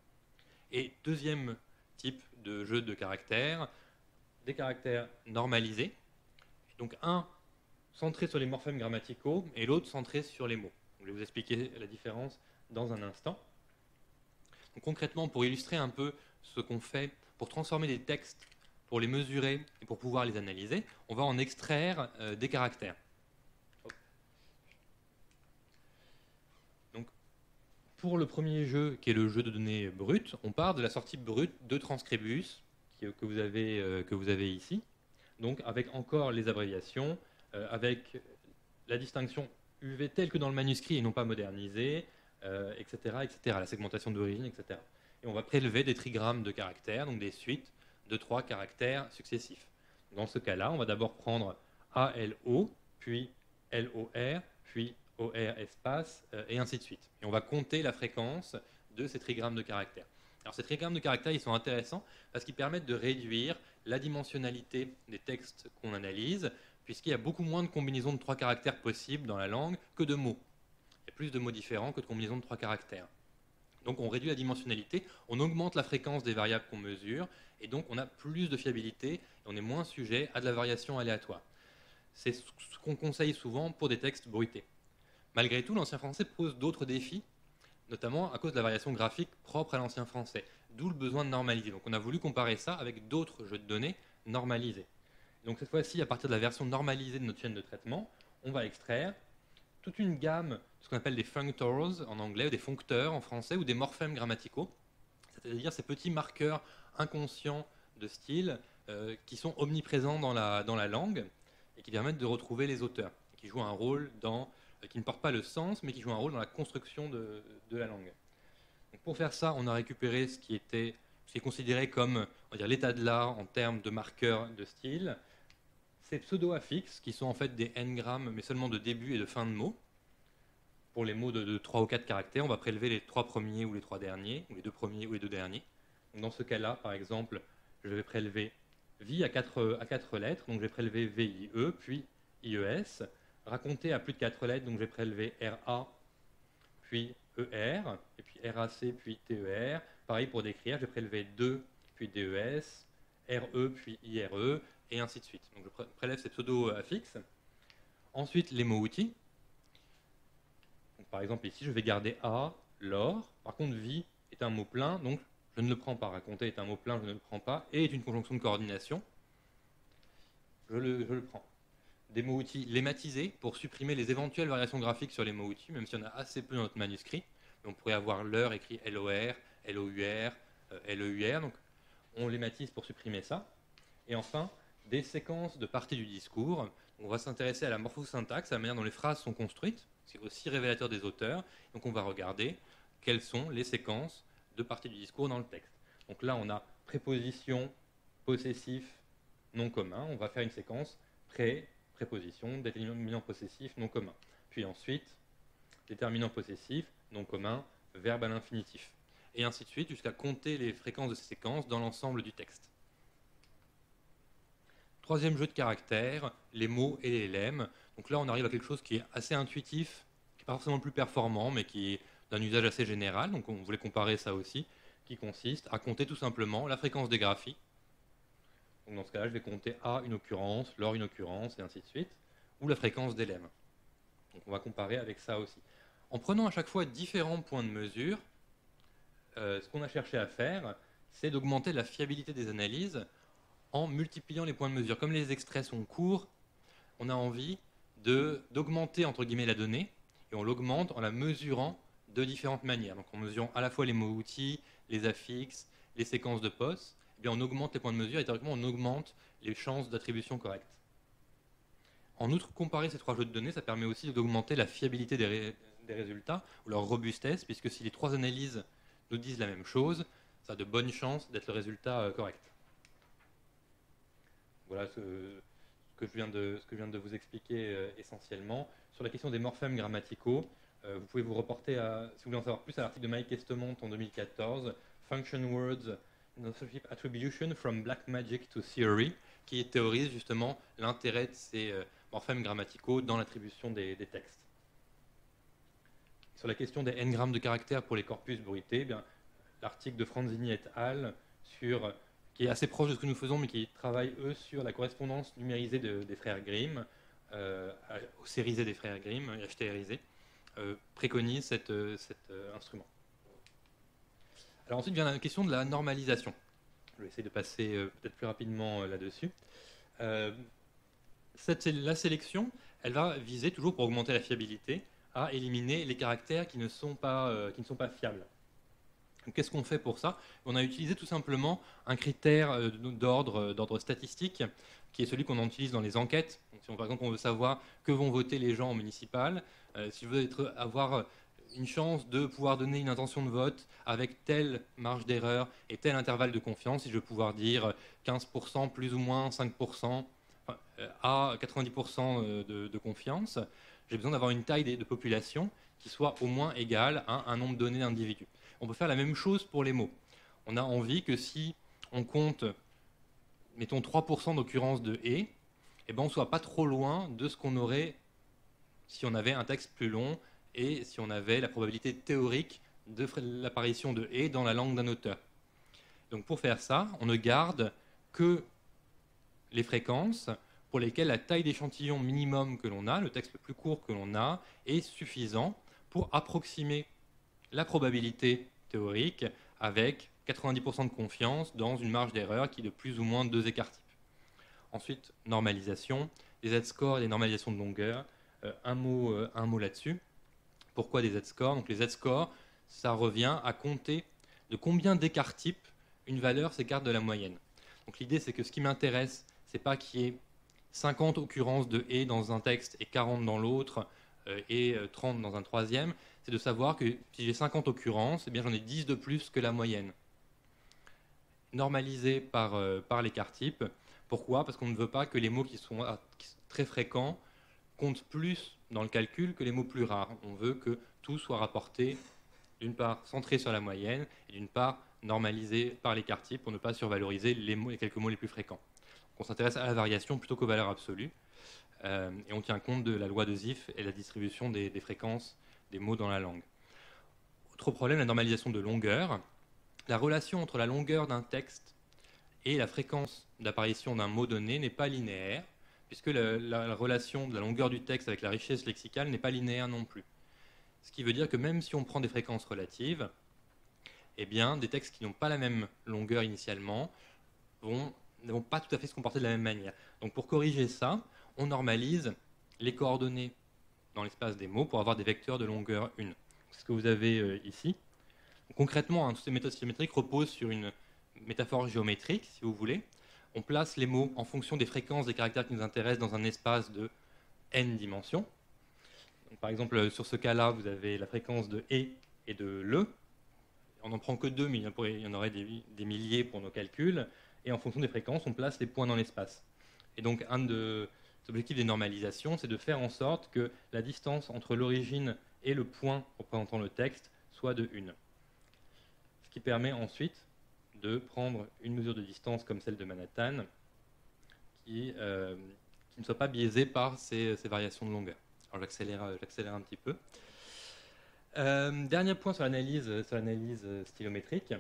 Et deuxième type de jeu de caractères, des caractères normalisés. Donc un centré sur les morphèmes grammaticaux et l'autre centré sur les mots. je vais vous expliquer la différence dans un instant. Donc concrètement, pour illustrer un peu ce qu'on fait pour transformer des textes, pour les mesurer et pour pouvoir les analyser, on va en extraire euh, des caractères. Pour le premier jeu, qui est le jeu de données brutes, on part de la sortie brute de Transcribus, que, vous avez, euh, que vous avez ici. Donc avec encore les abréviations, euh, avec la distinction UV telle que dans le manuscrit et non pas modernisée, etc., etc., la segmentation d'origine, etc. Et on va prélever des trigrammes de caractères, donc des suites de trois caractères successifs. Dans ce cas-là, on va d'abord prendre ALO, puis LOR, puis OR espace, euh, et ainsi de suite. Et on va compter la fréquence de ces trigrammes de caractères. Alors ces trigrammes de caractères, ils sont intéressants parce qu'ils permettent de réduire la dimensionnalité des textes qu'on analyse, puisqu'il y a beaucoup moins de combinaisons de trois caractères possibles dans la langue que de mots. Il y a plus de mots différents que de combinaisons de trois caractères. Donc on réduit la dimensionnalité, on augmente la fréquence des variables qu'on mesure, et donc on a plus de fiabilité, et on est moins sujet à de la variation aléatoire. C'est ce qu'on conseille souvent pour des textes bruités. Malgré tout, l'ancien français pose d'autres défis, notamment à cause de la variation graphique propre à l'ancien français, d'où le besoin de normaliser. Donc on a voulu comparer ça avec d'autres jeux de données normalisés. Donc cette fois-ci, à partir de la version normalisée de notre chaîne de traitement, on va extraire toute une gamme, ce qu'on appelle des functors en anglais, des foncteurs en français, ou des morphèmes grammaticaux, c'est-à-dire ces petits marqueurs inconscients de style euh, qui sont omniprésents dans la, langue et qui permettent de retrouver les auteurs, qui jouent un rôle dans qui ne portent pas le sens, mais qui jouent un rôle dans la construction de, la langue. pour faire ça, on a récupéré ce qui était ce qui est considéré comme l'état de l'art en termes de marqueurs de style. Ces pseudo-affixes, qui sont en fait des n-grammes, mais seulement de début et de fin de mots. Pour les mots de, de 3 ou 4 caractères, on va prélever les trois premiers ou les trois derniers, ou les deux premiers ou les deux derniers. dans ce cas-là, par exemple, je vais prélever VI à 4 à quatre lettres, donc je vais prélever VIE, puis IES raconté à plus de 4 lettres, donc je vais prélever RA, puis ER, et puis RAC, puis TER. Pareil pour décrire, je vais prélever 2, puis DES, RE, puis IRE, et ainsi de suite. Donc je prélève ces pseudo-affixes. Ensuite, les mots-outils. Par exemple, ici, je vais garder A, l'or. Par contre, vie est un mot plein, donc je ne le prends pas. Raconter est un mot plein, je ne le prends pas. Et est une conjonction de coordination. Je le, prends des mots-outils lématisés pour supprimer les éventuelles variations graphiques sur les mots-outils, même s'il y en a assez peu dans notre manuscrit. On pourrait avoir l'heure écrit LOR, LOUR, LEUR. Donc on lématise pour supprimer ça. Et enfin, des séquences de parties du discours. On va s'intéresser à la morphosyntaxe, à la manière dont les phrases sont construites. C'est aussi révélateur des auteurs. Donc on va regarder quelles sont les séquences de parties du discours dans le texte. Donc là, on a préposition, possessif, non commun. On va faire une séquence pré, préposition, déterminant possessif non commun. Puis ensuite, déterminant possessif non commun, verbe à l'infinitif. Et ainsi de suite, jusqu'à compter les fréquences de ces séquences dans l'ensemble du texte. Troisième jeu de caractères, les mots et les lemmes. Donc là, on arrive à quelque chose qui est assez intuitif, qui n'est pas forcément plus performant, mais qui est d'un usage assez général. Donc on voulait comparer ça aussi, qui consiste à compter tout simplement la fréquence des graphies. Donc dans ce cas-là, je vais compter A une occurrence, lors une occurrence, et ainsi de suite, ou la fréquence des lemmes. Donc on va comparer avec ça aussi. En prenant à chaque fois différents points de mesure, euh, ce qu'on a cherché à faire, c'est d'augmenter la fiabilité des analyses en multipliant les points de mesure. Comme les extraits sont courts, on a envie d'augmenter entre guillemets la donnée, et on l'augmente en la mesurant de différentes manières. Donc en mesurant à la fois les mots-outils, les affixes, les séquences de poste, eh bien on augmente les points de mesure et théoriquement on augmente les chances d'attribution correcte. En outre, comparer ces trois jeux de données, ça permet aussi d'augmenter la fiabilité des, résultats ou leur robustesse, puisque si les trois analyses nous disent la même chose, ça a de bonnes chances d'être le résultat euh, correct. Voilà ce, que je viens de, ce que je viens de vous expliquer euh, essentiellement. Sur la question des morphèmes grammaticaux, euh, vous pouvez vous reporter, si vous voulez en savoir plus, à l'article de Mike Estemont en 2014, Function Words Attribution from Black Magic to Theory, qui théorise justement l'intérêt de ces euh, morphèmes grammaticaux dans l'attribution des, textes. Sur la question des n-grammes de caractères pour les corpus bruités, eh l'article de Franzini et al. sur qui est assez proche de ce que nous faisons, mais qui travaille, eux, sur la correspondance numérisée des frères Grimm, euh, sérisée des frères Grimm, HTRisée, euh, préconise cet euh, euh, instrument. Alors ensuite vient la question de la normalisation. Je vais essayer de passer peut-être plus rapidement là-dessus. la sélection, elle va viser toujours pour augmenter la fiabilité à éliminer les caractères qui ne sont pas, qui ne sont pas fiables. Qu'est-ce qu'on fait pour ça? On a utilisé tout simplement un critère d'ordre statistique qui est celui qu'on utilise dans les enquêtes. si on, par exemple on veut savoir que vont voter les gens en municipal, euh, si je veux avoir une chance de pouvoir donner une intention de vote avec telle marge d'erreur et tel intervalle de confiance, si je veux pouvoir dire 15% plus ou moins 5% euh, à 90% euh, de, de, confiance, j'ai besoin d'avoir une taille de population qui soit au moins égale à un nombre donné d'individus. On peut faire la même chose pour les mots. On a envie que si on compte mettons 3% d'occurrence de et, eh ben on ne soit pas trop loin de ce qu'on aurait si on avait un texte plus long et si on avait la probabilité théorique de l'apparition de et dans la langue d'un auteur. Donc pour faire ça, on ne garde que les fréquences pour lesquelles la taille d'échantillon minimum que l'on a, le texte le plus court que l'on a, est suffisant pour approximer la probabilité théorique avec 90% de confiance dans une marge d'erreur qui est de plus ou moins deux écarts types. Ensuite, normalisation, des z-scores et des normalisations de longueur. Euh, un mot, euh, mot là-dessus. Pourquoi des z-scores? Donc les z-scores, ça revient à compter de combien d'écarts types une valeur s'écarte de la moyenne. Donc l'idée, c'est que ce qui m'intéresse, c'est pas qu'il y ait 50 occurrences de et dans un texte et 40 dans l'autre euh, et 30 dans un troisième, c'est de savoir que si j'ai 50 occurrences, eh j'en ai 10 de plus que la moyenne normalisé par, euh, l'écart type. Pourquoi? Parce qu'on ne veut pas que les mots qui sont, très fréquents comptent plus dans le calcul que les mots plus rares. On veut que tout soit rapporté, d'une part centré sur la moyenne, et d'une part normalisé par l'écart type pour ne pas survaloriser les, quelques mots les plus fréquents. on s'intéresse à la variation plutôt qu'aux valeurs absolues, euh, et on tient compte de la loi de Zipf et la distribution des fréquences des mots dans la langue. Autre problème, la normalisation de longueur la relation entre la longueur d'un texte et la fréquence d'apparition d'un mot donné n'est pas linéaire, puisque la, relation de la longueur du texte avec la richesse lexicale n'est pas linéaire non plus. Ce qui veut dire que même si on prend des fréquences relatives, eh bien, des textes qui n'ont pas la même longueur initialement vont, ne vont pas tout à fait se comporter de la même manière. Donc pour corriger ça, on normalise les coordonnées dans l'espace des mots pour avoir des vecteurs de longueur 1. C'est ce que vous avez euh, ici. Concrètement, hein, toutes ces méthodes symétriques reposent sur une métaphore géométrique, si vous voulez. On place les mots en fonction des fréquences des caractères qui nous intéressent dans un espace de n dimensions. par exemple, sur ce cas-là, vous avez la fréquence de E et de LE. On n'en prend que deux, mais il y en aurait des, milliers pour nos calculs. Et en fonction des fréquences, on place les points dans l'espace. Et donc, un des objectifs des normalisations, c'est de faire en sorte que la distance entre l'origine et le point représentant le texte soit de 1 ce qui permet ensuite de prendre une mesure de distance comme celle de Manhattan qui, euh, ne soit pas biaisée par ces, variations de longueur. Alors j'accélère, un petit peu. Euh, dernier point sur l'analyse, sur l'analyse stylométrique.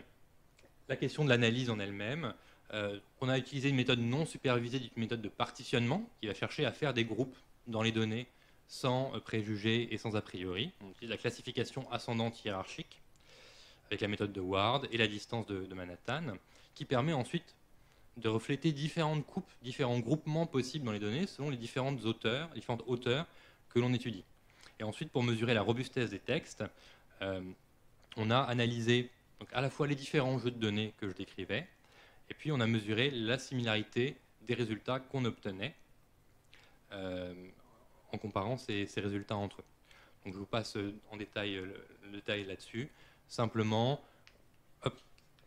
la question de l'analyse en elle-même. On a utilisé une méthode non supervisée, une méthode de partitionnement, qui va chercher à faire des groupes dans les données sans préjugés et sans a priori. On utilise la classification ascendante hiérarchique avec la méthode de Ward et la distance de, Manhattan, qui permet ensuite de refléter différentes coupes, différents groupements possibles dans les données selon les différentes auteurs, hauteurs que l'on étudie. Et ensuite, pour mesurer la robustesse des textes, euh, on a analysé à la fois les différents jeux de données que je décrivais, et puis on a mesuré la similarité des résultats qu'on obtenait euh, en comparant ces, résultats entre eux. Donc je vous passe en détail le détail là-dessus. Simplement,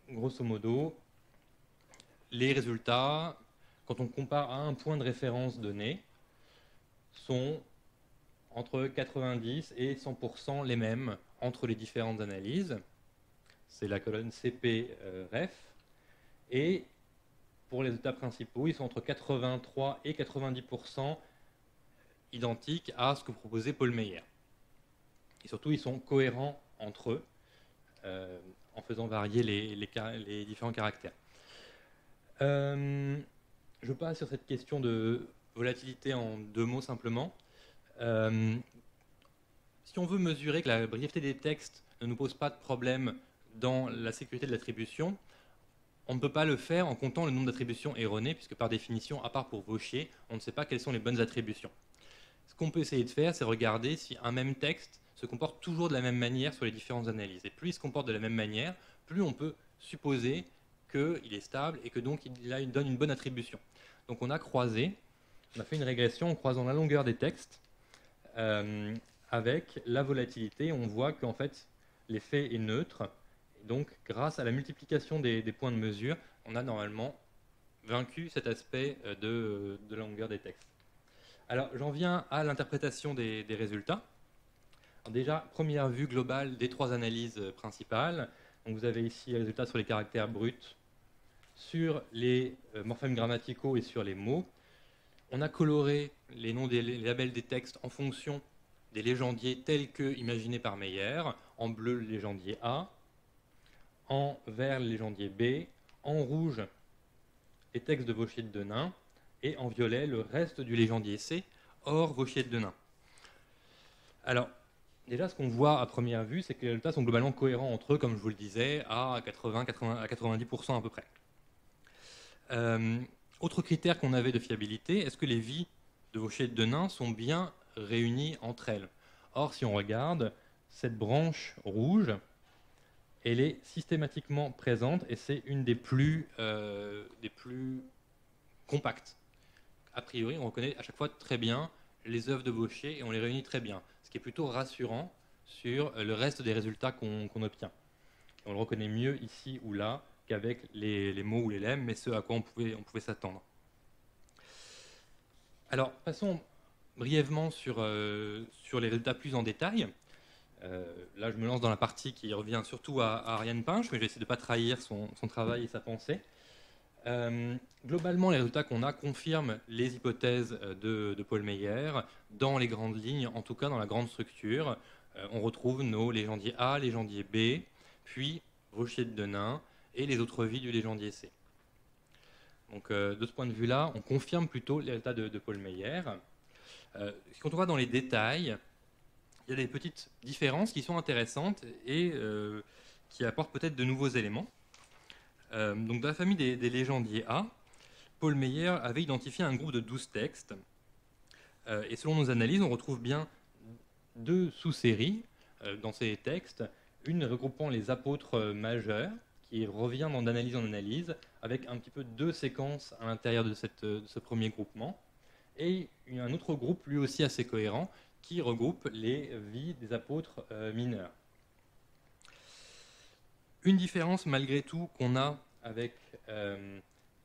grosso modo, les résultats, quand on compare à un point de référence donné, sont entre 90 et 100% les mêmes entre les différentes analyses. C'est la colonne CP-REF. Et pour les résultats principaux, ils sont entre 83 et 90% identiques à ce que proposait Paul Meyer. Et surtout, ils sont cohérents entre eux. Euh, en faisant varier les, différents caractères. Euh, je passe sur cette question de volatilité en deux mots simplement. Euh, si on veut mesurer que la brièveté des textes ne nous pose pas de problème dans la sécurité de l'attribution, on ne peut pas le faire en comptant le nombre d'attributions erronées, puisque par définition, à part pour Vauchier, on ne sait pas quelles sont les bonnes attributions. Ce qu'on peut essayer de faire, c'est regarder si un même texte se comporte toujours de la même manière sur les différentes analyses. Et plus il se comporte de la même manière, plus on peut supposer qu'il est stable et que donc il, donne une bonne attribution. Donc on a croisé, on a fait une régression en croisant la longueur des textes euh, avec la volatilité. On voit qu'en fait l'effet est neutre. Donc grâce à la multiplication des, points de mesure, on a normalement vaincu cet aspect euh, de, la longueur des textes. Alors j'en viens à l'interprétation des résultats déjà, première vue globale des trois analyses euh, principales. Donc vous avez ici les résultats sur les caractères bruts, sur les euh, morphèmes grammaticaux et sur les mots. On a coloré les noms des labels des textes en fonction des légendiers tels que imaginés par Meyer. En bleu, le légendier A. En vert, le légendier B. En rouge, les textes de Vauchier de Denain. Et en violet, le reste du légendier C, hors Vauchier de Denain. Alors, Déjà, ce qu'on voit à première vue, c'est que les résultats sont globalement cohérents entre eux, comme je vous le disais, à 80, 80 à 90% à peu près. Euh, autre critère qu'on avait de fiabilité, est-ce que les vies de vos de Denain sont bien réunies entre elles? Or, si on regarde, cette branche rouge, elle est systématiquement présente et c'est une des plus, euh, des plus compactes. A priori, on reconnaît à chaque fois très bien les œuvres de Vaucher et on les réunit très bien qui est plutôt rassurant sur le reste des résultats qu'on obtient. On le reconnaît mieux ici ou là qu'avec les, mots ou les lemmes, mais ce à quoi on pouvait, on pouvait s'attendre. Alors, passons brièvement sur, euh, sur les résultats plus en détail. Euh, là, je me lance dans la partie qui revient surtout à, Ariane Pinch, mais j'essaie de ne pas trahir son, travail et sa pensée. Euh, globalement, les résultats qu'on a confirment les hypothèses euh, de, Paul Meyer dans les grandes lignes, en tout cas dans la grande structure. On retrouve nos légendiers A, légendier B, puis Vauchier de Denain et les autres vies du légendier C. Donc, de ce point de vue-là, on confirme plutôt les résultats de, Paul Meyer. quand on va dans les détails, il y a des petites différences qui sont intéressantes et qui apportent peut-être de nouveaux éléments. Euh, donc dans la famille des, légendiers A, Paul Meyer avait identifié un groupe de 12 textes. Euh, et selon nos analyses, on retrouve bien deux sous-séries euh, dans ces textes. Une regroupant les apôtres majeurs, qui revient dans d'analyse en analyse, avec un petit peu deux séquences à l'intérieur de, ce premier groupement. Et un autre groupe, lui aussi assez cohérent, qui regroupe les vies des apôtres mineurs. Une différence malgré tout qu'on a avec euh,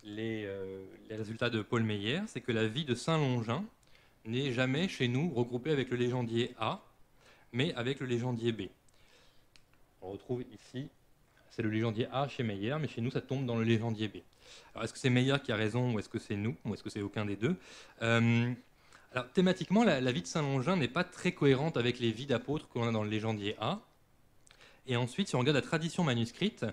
euh, les, résultats de Paul Meyer, c'est que la vie de Saint-Longin n'est jamais chez nous regroupée avec le légendier A, mais avec le légendier B. On retrouve ici, c'est le légendier A chez Meyer, mais chez nous ça tombe dans le légendier B. Alors est-ce que c'est Meyer qui a raison ou est-ce que c'est nous ou est-ce que c'est aucun des deux? Euh, thématiquement, la, vie de Saint-Longin n'est pas très cohérente avec les vies d'apôtres qu'on a dans le légendier A. Et ensuite, si on regarde la tradition manuscrite,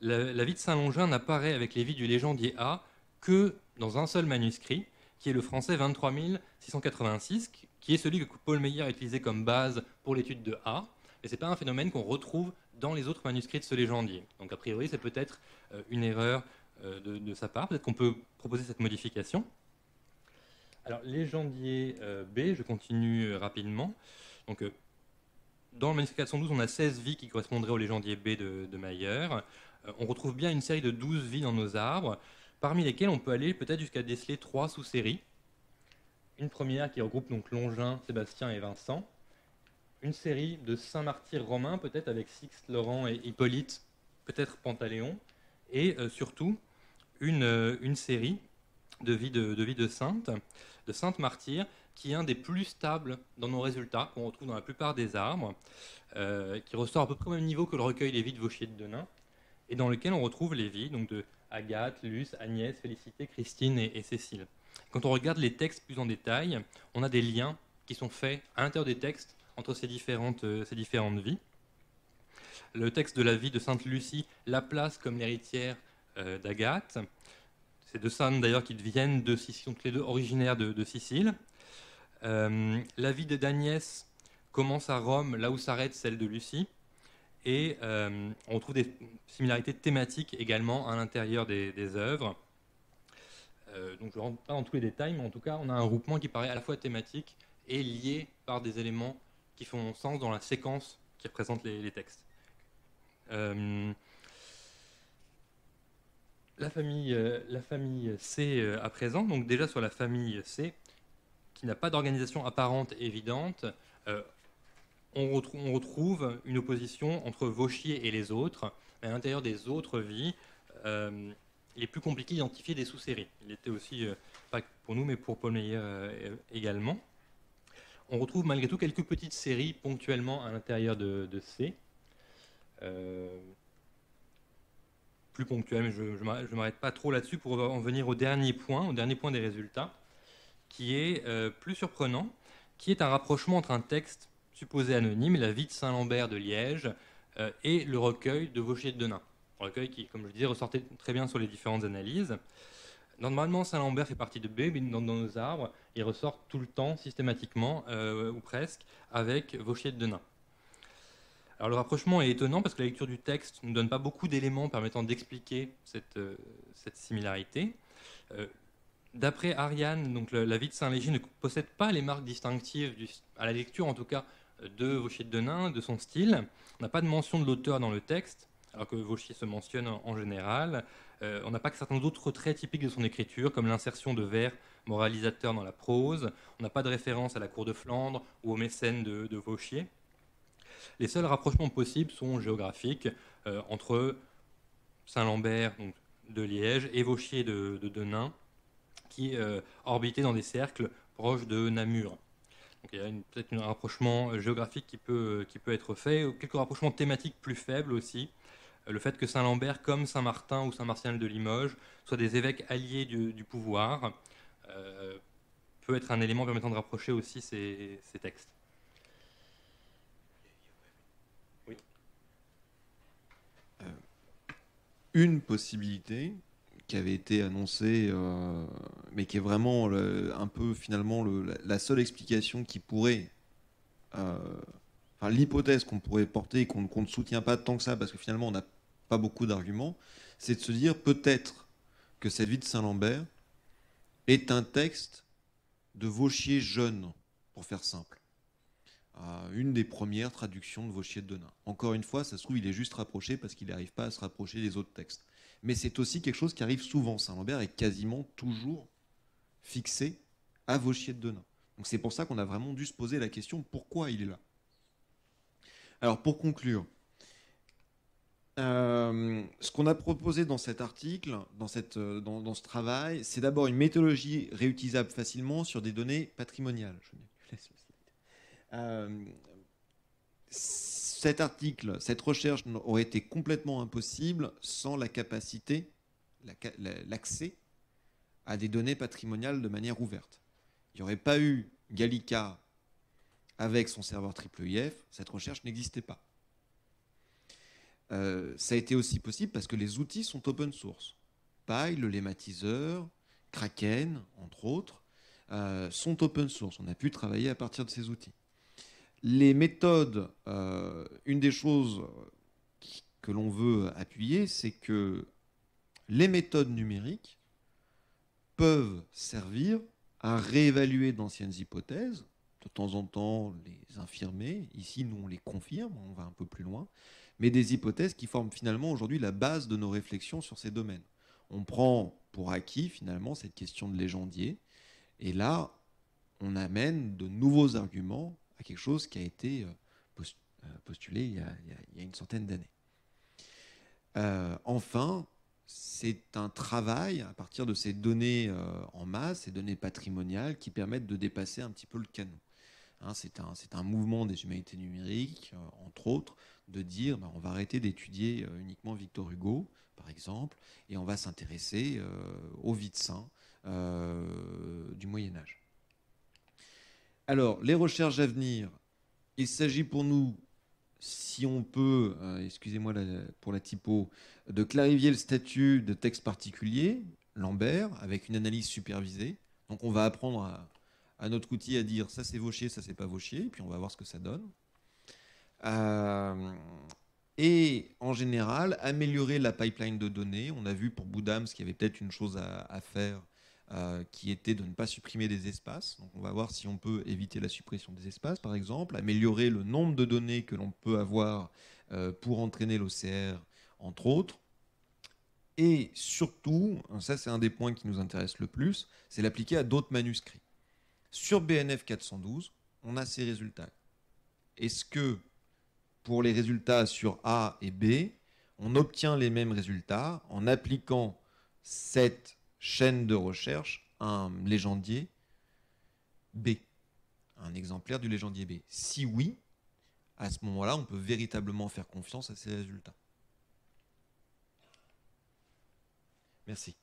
la, vie de Saint-Longin n'apparaît avec les vies du légendier A que dans un seul manuscrit, qui est le français 23686, qui est celui que Paul Meyer a utilisé comme base pour l'étude de A. Et ce n'est pas un phénomène qu'on retrouve dans les autres manuscrits de ce légendier. Donc a priori, c'est peut-être euh, une erreur euh, de, sa part. Peut-être qu'on peut proposer cette modification. Alors, légendier euh, B, je continue rapidement. Donc, dans le manuscrit 412, on a 16 vies qui correspondraient au légendier B de, de Mayer. on retrouve bien une série de 12 vies dans nos arbres, parmi lesquelles on peut aller peut-être jusqu'à déceler trois sous-séries. Une première qui regroupe donc Longin, Sébastien et Vincent une série de saints martyrs romains, peut-être avec Sixte, Laurent et Hippolyte, peut-être Pantaléon, et euh, surtout une, euh, une, série de vies de, vie de saintes, de saintes martyrs, qui est un des plus stables dans nos résultats, qu'on retrouve dans la plupart des arbres, euh, qui ressort à peu près au même niveau que le recueil des vies de Vauchier de Denain, et dans lequel on retrouve les vies donc de Agathe, Luce, Agnès, Félicité, Christine et, et Cécile. Quand on regarde les textes plus en détail, on a des liens qui sont faits à l'intérieur des textes entre ces différentes, euh, ces différentes vies. Le texte de la vie de Sainte Lucie la place comme l'héritière euh, d'Agathe. C'est deux saintes d'ailleurs qui deviennent de Sicile, toutes les deux originaires de, Sicile. Euh, la vie d'Agnès commence à Rome, là où s'arrête celle de Lucie. Et on trouve des similarités thématiques également à l'intérieur des, œuvres. donc je ne rentre pas dans tous les détails, mais en tout cas, on a un groupement qui paraît à la fois thématique et lié par des éléments qui font sens dans la séquence qui représente les, textes. Euh, la, famille, euh, C euh, à présent, donc déjà sur la famille C, qui n'a pas d'organisation apparente évidente, on, retrouve une opposition entre Vauchier et les autres. à l'intérieur des autres vies, il est plus compliqué d'identifier des sous-séries. Il était aussi, pas pour nous, mais pour Paul également on retrouve malgré tout quelques petites séries ponctuellement à l'intérieur de, C. Plus ponctuelles, mais je ne m'arrête pas trop là-dessus pour en venir au dernier point, au dernier point des résultats, qui est euh, plus surprenant, qui est un rapprochement entre un texte supposé anonyme, la vie de Saint-Lambert de Liège, euh, et le recueil de Vauchier de Denain. Un recueil qui, comme je disais, ressortait très bien sur les différentes analyses. Normalement, Saint-Lambert fait partie de B, mais dans, nos arbres, il ressort tout le temps, systématiquement, euh, ou presque, avec Vauchier de Denain. Alors le rapprochement est étonnant parce que la lecture du texte ne donne pas beaucoup d'éléments permettant d'expliquer cette, euh, similarité. Euh, d'après Ariane, donc la vie de Saint-Léger ne possède pas les marques distinctives, à la lecture en tout cas, de Vauchier de Denain, de son style. On n'a pas de mention de l'auteur dans le texte, alors que Vauchier se mentionne en général. Euh, on n'a pas que certains autres traits typiques de son écriture, comme l'insertion de vers moralisateurs dans la prose. On n'a pas de référence à la cour de Flandre ou aux mécènes de, Vauchier. Les seuls rapprochements possibles sont géographiques euh, entre Saint-Lambert de Liège et Vauchier de, Denain, qui euh, orbitaient dans des cercles proches de Namur. Donc il y a peut-être un rapprochement géographique qui peut, qui peut être fait, quelques rapprochements thématiques plus faibles aussi, le fait que Saint-Lambert, comme Saint-Martin ou Saint-Martial de Limoges, soient des évêques alliés du, pouvoir, euh, peut être un élément permettant de rapprocher aussi ces, textes. Oui. Euh, une possibilité qui avait été annoncée, euh, mais qui est vraiment un peu finalement la, seule explication qui pourrait l'hypothèse qu'on pourrait porter et qu'on ne soutient pas tant que ça, parce que finalement on n'a pas beaucoup d'arguments, c'est de se dire peut-être que cette vie de Saint-Lambert est un texte de Vauchier jeune, pour faire simple. Une des premières traductions de Vauchier de Denain. Encore une fois, ça se trouve, il est juste rapproché parce qu'il n'arrive pas à se rapprocher des autres textes. Mais c'est aussi quelque chose qui arrive souvent. Saint-Lambert est quasiment toujours fixé à Vauchier de Denain. Donc c'est pour ça qu'on a vraiment dû se poser la question pourquoi il est là? Alors pour conclure, euh, ce qu'on a proposé dans cet article, dans, cette, euh, dans, ce travail, c'est d'abord une méthodologie réutilisable facilement sur des données patrimoniales. Euh, cet article, cette recherche aurait été complètement impossible sans la capacité, l'accès à des données patrimoniales de manière ouverte. Il n'y aurait pas eu Gallica avec son serveur IIIF, cette recherche n'existait pas. euh, ça a été aussi possible parce que les outils sont open source. Py, le lématiseur, Kraken, entre autres, euh, sont open source. On a pu travailler à partir de ces outils. Les méthodes, euh, une des choses que l'on veut appuyer, c'est que les méthodes numériques peuvent servir à réévaluer d'anciennes hypothèses, de temps en temps les infirmer. Ici, nous, on les confirme, on va un peu plus loin, mais des hypothèses qui forment finalement aujourd'hui la base de nos réflexions sur ces domaines. On prend pour acquis finalement cette question de légendier, et là, on amène de nouveaux arguments quelque chose qui a été euh, euh, postulé il y a, une centaine d'années. Euh, enfin, c'est un travail à partir de ces données en masse, ces données patrimoniales, qui permettent de dépasser un petit peu le canon. Hein, c'est un, un, mouvement des humanités numériques, entre autres, de dire ben, on va arrêter d'étudier uniquement Victor Hugo, par exemple, et on va s'intéresser au vide saint du Moyen Âge. Alors, les recherches à venir, il s'agit pour nous, si on peut, euh, excusez-moi pour la typo, de clarifier le statut de texte particulier, Lambert, avec une analyse supervisée. Donc on va apprendre à, notre outil à dire ça c'est vauchier, ça c'est pas vauchier, et puis on va voir ce que ça donne. Euh, et en général, améliorer la pipeline de données. On a vu pour Boudams qu'il y avait peut-être une chose à faire euh, qui était de ne pas supprimer des espaces. Donc on va voir si on peut éviter la suppression des espaces, par exemple, améliorer le nombre de données que l'on peut avoir euh, pour entraîner l'OCR, entre autres. Et surtout, ça c'est un des points qui nous intéresse le plus, c'est l'appliquer à d'autres manuscrits. Sur BNF 412, on a ces résultats. Est-ce que pour les résultats sur A et B, on obtient les mêmes résultats en appliquant cette chaîne de recherche un légendier B, un exemplaire du légendier B Si oui, à ce moment-là, on peut véritablement faire confiance à ces résultats. Merci.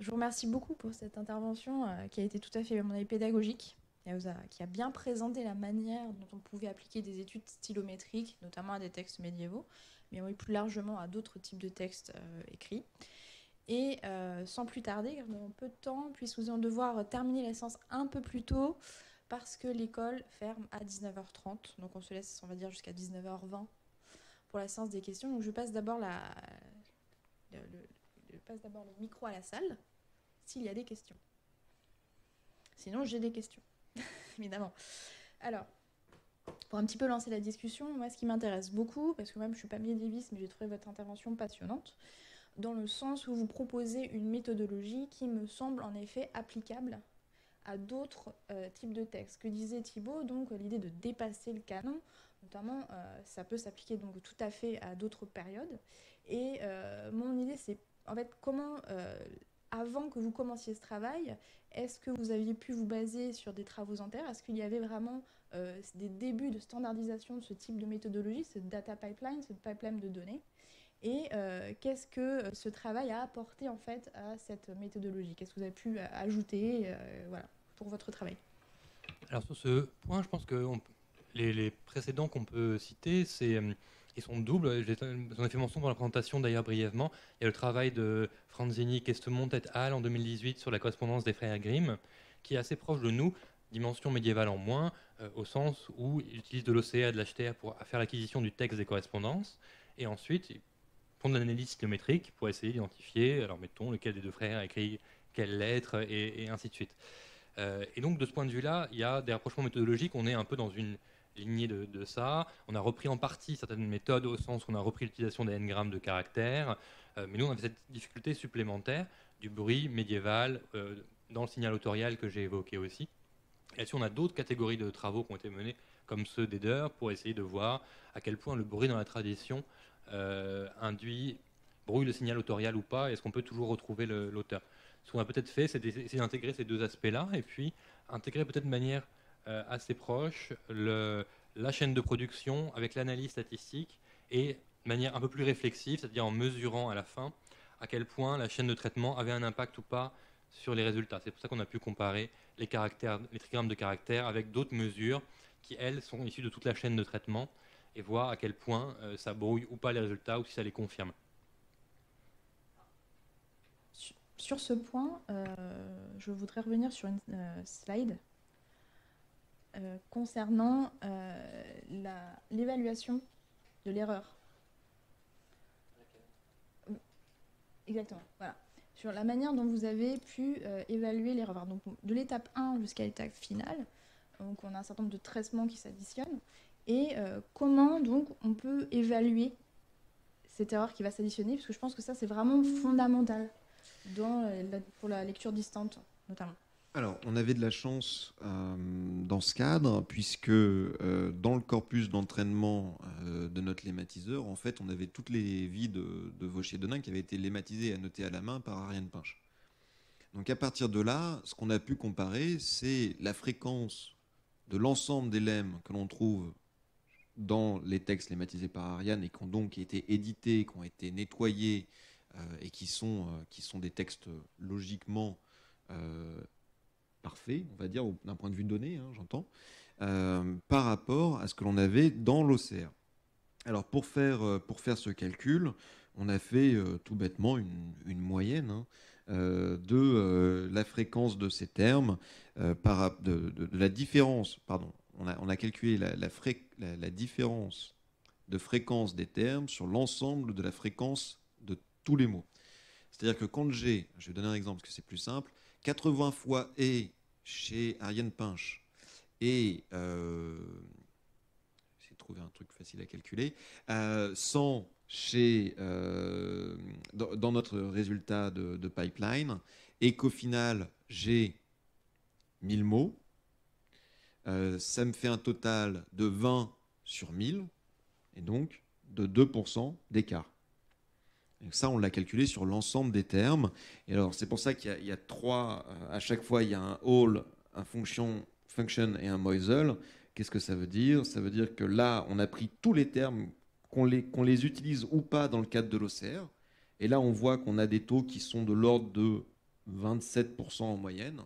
Je vous remercie beaucoup pour cette intervention euh, qui a été tout à fait, à pédagogique qui a bien présenté la manière dont on pouvait appliquer des études stylométriques, notamment à des textes médiévaux, mais plus largement à d'autres types de textes euh, écrits. Et euh, sans plus tarder, car nous avons peu de temps, puisque nous allons devoir terminer la séance un peu plus tôt, parce que l'école ferme à 19h30. Donc on se laisse, on va dire, jusqu'à 19h20 pour la séance des questions. Donc je passe d'abord la... je passe d'abord le micro à la salle, s'il y a des questions. Sinon, j'ai des questions. évidemment. Alors, pour un petit peu lancer la discussion, moi, ce qui m'intéresse beaucoup, parce que même je suis pas médiéviste, mais j'ai trouvé votre intervention passionnante, dans le sens où vous proposez une méthodologie qui me semble en effet applicable à d'autres euh, types de textes. Que disait Thibault, donc l'idée de dépasser le canon, notamment, euh, ça peut s'appliquer donc tout à fait à d'autres périodes. Et euh, mon idée, c'est en fait comment avant que vous commenciez ce travail, est-ce que vous aviez pu vous baser sur des travaux antérieurs Est-ce qu'il y avait vraiment euh, des débuts de standardisation de ce type de méthodologie, ce data pipeline, ce pipeline de données? Et euh, qu'est-ce que euh, ce travail a apporté en fait à cette méthodologie? Qu'est-ce que vous avez pu ajouter pour votre travail? Alors sur ce point, je pense que les, précédents qu'on peut citer, c'est ils sont doubles. J'en ai fait mention dans la présentation d'ailleurs brièvement. Il y a le travail de Franzini Questemont et al. en 2018 sur la correspondance des frères Grimm, qui est assez proche de nous, dimension médiévale en moins, euh, au sens où ils utilisent de l'OCA et de l'HTR pour faire l'acquisition du texte des correspondances, et ensuite ils font de l'analyse stylométrique pour essayer d'identifier, alors mettons, lequel des deux frères a écrit quelle lettre, et, ainsi de suite. Euh, et donc de ce point de vue-là, il y a des rapprochements méthodologiques, on est un peu dans une lignée de, ça. On a repris en partie certaines méthodes au sens où on a repris l'utilisation des n-grammes de caractères. Euh, mais nous, on avait cette difficulté supplémentaire du bruit médiéval euh, dans le signal autorial que j'ai évoqué aussi. Et là on a d'autres catégories de travaux qui ont été menés, comme ceux d'Eder, pour essayer de voir à quel point le bruit dans la tradition euh, induit, brouille le signal autorial ou pas, est-ce qu'on peut toujours retrouver l'auteur. Ce qu'on a peut-être fait, c'est d'essayer d'intégrer ces deux aspects-là, et puis intégrer peut-être de manière euh, assez proche la chaîne de production avec l'analyse statistique et de manière un peu plus réflexive, c'est-à-dire en mesurant à la fin à quel point la chaîne de traitement avait un impact ou pas sur les résultats. C'est pour ça qu'on a pu comparer les, caractères, les trigrammes de caractères avec d'autres mesures qui, elles, sont issues de toute la chaîne de traitement et voir à quel point euh, ça brouille ou pas les résultats ou si ça les confirme. Sur ce point, euh, je voudrais revenir sur une euh, slide concernant l'évaluation de l'erreur. Exactement, voilà. Sur la manière dont vous avez pu évaluer l'erreur. Donc, de l'étape 1 jusqu'à l'étape finale, donc on a un certain nombre de traitements qui s'additionnent et euh, comment donc on peut évaluer cette erreur qui va s'additionner, parce que je pense que ça c'est vraiment fondamental dans euh, pour la lecture distante notamment. Alors, on avait de la chance euh, dans ce cadre, puisque dans le corpus d'entraînement de notre lématiseur, en fait, on avait toutes les vies de, de Vauchier-Denain qui avaient été lématisées et annotées à la main par Ariane Pinch. Donc, à partir de là, ce qu'on a pu comparer, c'est la fréquence de l'ensemble des lemmes que l'on trouve dans les textes lématisés par Ariane et qui ont donc été édités, qui ont été nettoyés euh, et qui sont, euh, des textes logiquement euh, parfaits, on va dire, d'un point de vue donné, hein, j'entends, par rapport à ce que l'on avait dans l'OCR. Alors pour faire, pour faire ce calcul, on a fait tout bêtement une, moyenne hein, de la fréquence de ces termes, par, de, de, la différence, pardon, on a, calculé la, différence de fréquence des termes sur l'ensemble de la fréquence de tous les mots. C'est-à-dire que quand j'ai, je vais donner un exemple parce que c'est plus simple, 80 fois et chez Ariane Pinch et euh, j'ai trouvé un truc facile à calculer, 100 euh, chez, euh, dans, notre résultat de, pipeline et qu'au final j'ai 1000 mots, euh, ça me fait un total de 20 sur 1000, et donc de 2% d'écart. Ça, on l'a calculé sur l'ensemble des termes. Et alors, c'est pour ça qu'il y, a trois, euh, à chaque fois, il y a un all, un function, function et un Moisel. Qu'est-ce que ça veut dire? Ça veut dire que là, on a pris tous les termes, qu'on les, les utilise ou pas dans le cadre de l'OCR. Et là, on voit qu'on a des taux qui sont de l'ordre de 27% en moyenne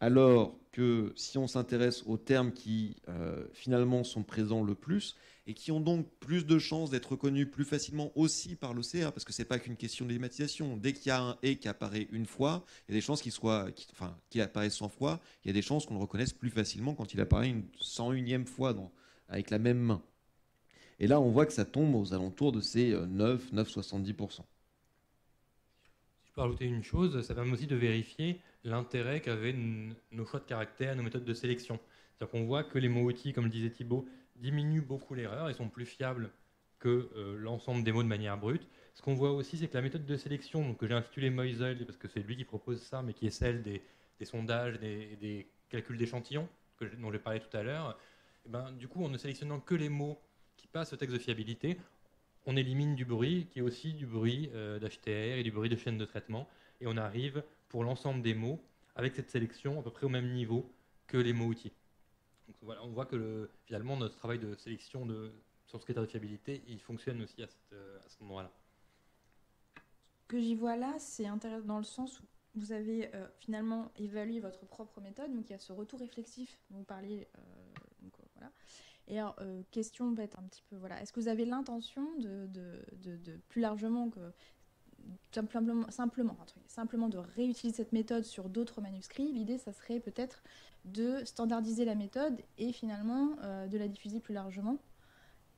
alors que si on s'intéresse aux termes qui euh, finalement sont présents le plus et qui ont donc plus de chances d'être reconnus plus facilement aussi par l'OCR, parce que ce n'est pas qu'une question de. Dès qu'il y a un et qui apparaît une fois, il y a des chances qu'il soit, enfin, qu'il apparaisse 100 fois, il y a des chances qu'on le reconnaisse plus facilement quand il apparaît une 101e fois avec la même main. Et là, on voit que ça tombe aux alentours de ces 9, 9,70%. Peux rajouter une chose, ça permet aussi de vérifier l'intérêt qu'avaient nos choix de caractère, nos méthodes de sélection. C'est-à-dire qu'on voit que les mots-outils, comme le disait Thibault, diminuent beaucoup l'erreur et sont plus fiables que euh, l'ensemble des mots de manière brute. Ce qu'on voit aussi, c'est que la méthode de sélection, donc, que j'ai intitulée Moisel, parce que c'est lui qui propose ça, mais qui est celle des, sondages, des, des calculs d'échantillons, dont j'ai parlé tout à l'heure, eh ben, du coup, en ne sélectionnant que les mots qui passent au texte de fiabilité, on élimine du bruit, qui est aussi du bruit euh, d'HTR et du bruit de chaîne de traitement, et on arrive pour l'ensemble des mots, avec cette sélection à peu près au même niveau que les mots outils. Donc voilà, on voit que finalement notre travail de sélection de, sur ce critère de fiabilité, il fonctionne aussi à, euh, ce moment-là. Ce que j'y vois là, c'est intéressant dans le sens où vous avez euh, finalement évalué votre propre méthode, donc il y a ce retour réflexif dont vous parliez. Voilà. Et alors, question bête un petit peu, voilà, est-ce que vous avez l'intention de, de, plus largement que simplement, simplement, simplement de réutiliser cette méthode sur d'autres manuscrits? L'idée, ça serait peut-être de standardiser la méthode et finalement euh, de la diffuser plus largement.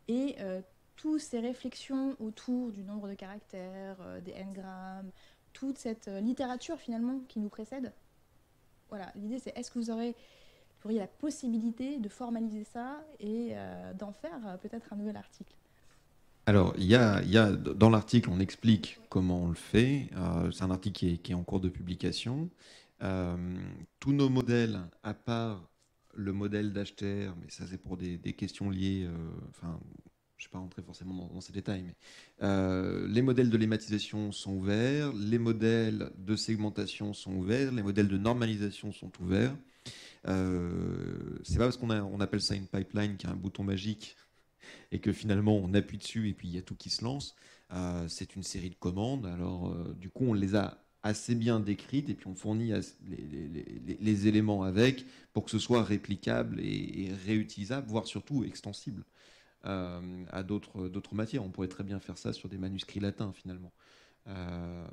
Et euh, toutes ces réflexions autour du nombre de caractères, euh, des n-grammes, toute cette littérature finalement qui nous précède. Voilà, l'idée c'est est-ce que vous aurez, auriez la possibilité de formaliser ça et d'en faire peut-être un nouvel article alors, y a, dans l'article, on explique comment on le fait. Euh, c'est un article qui est, en cours de publication. Euh, tous nos modèles, à part le modèle d'HTR, mais ça c'est pour des, questions liées, euh, je ne vais pas rentrer forcément dans, ces détails, mais les modèles de lématisation sont ouverts, les modèles de segmentation sont ouverts, les modèles de normalisation sont ouverts. C'est pas parce qu'on on appelle ça une pipeline qui a un bouton magique et que finalement on appuie dessus et puis il y a tout qui se lance. Euh, c'est une série de commandes. Alors euh, du coup on les a assez bien décrite et puis on fournit les, éléments avec pour que ce soit réplicable et, réutilisable, voire surtout extensible euh, à d'autres matières. On pourrait très bien faire ça sur des manuscrits latins finalement. Euh...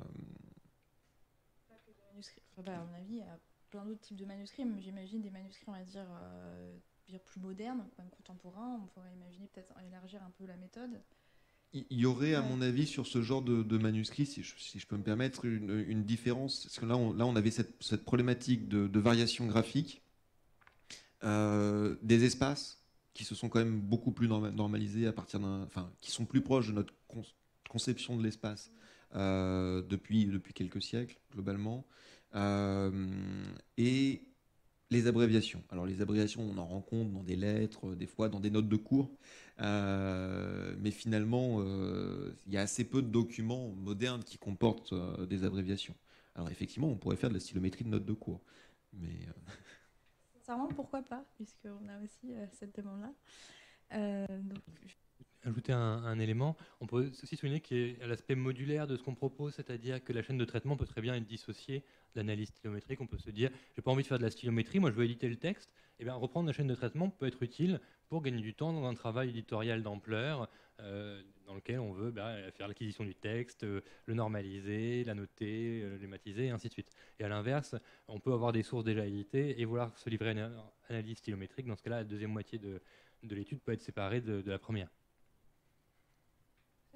Bah, à mon avis, plein d'autres types de manuscrits, mais j'imagine des manuscrits, on va dire, euh, plus modernes, même contemporains. On pourrait imaginer peut-être élargir un peu la méthode. Il y aurait, à mon avis, sur ce genre de, manuscrit, si je, peux me permettre, une, différence. Parce que là, on, là, on avait cette, problématique de, variation graphique, euh, des espaces qui se sont quand même beaucoup plus normalisés à partir d'un, enfin, qui sont plus proches de notre conception de l'espace euh, depuis depuis quelques siècles globalement. Euh, et les abréviations. Alors les abréviations, on en rencontre dans des lettres, des fois dans des notes de cours, euh, mais finalement, euh, il y a assez peu de documents modernes qui comportent des abréviations. Alors effectivement, on pourrait faire de la stylométrie de notes de cours, mais sincèrement, pourquoi pas, puisqu'on a aussi cette demande-là. Donc, ajouter un, élément. On peut aussi souligner qu'il y a l'aspect modulaire de ce qu'on propose, c'est-à-dire que la chaîne de traitement peut très bien être dissociée de l'analyse stylométrique. On peut se dire, j'ai pas envie de faire de la stylométrie, moi je veux éditer le texte. Et eh bien, reprendre la chaîne de traitement peut être utile pour gagner du temps dans un travail éditorial d'ampleur euh, dans lequel on veut bah, faire l'acquisition du texte, euh, le normaliser, la noter, euh, lématiser, et ainsi de suite. Et à l'inverse, on peut avoir des sources déjà éditées et vouloir se livrer à une analyse stylométrique. Dans ce cas-là, la deuxième moitié de, l'étude peut être séparée de la première.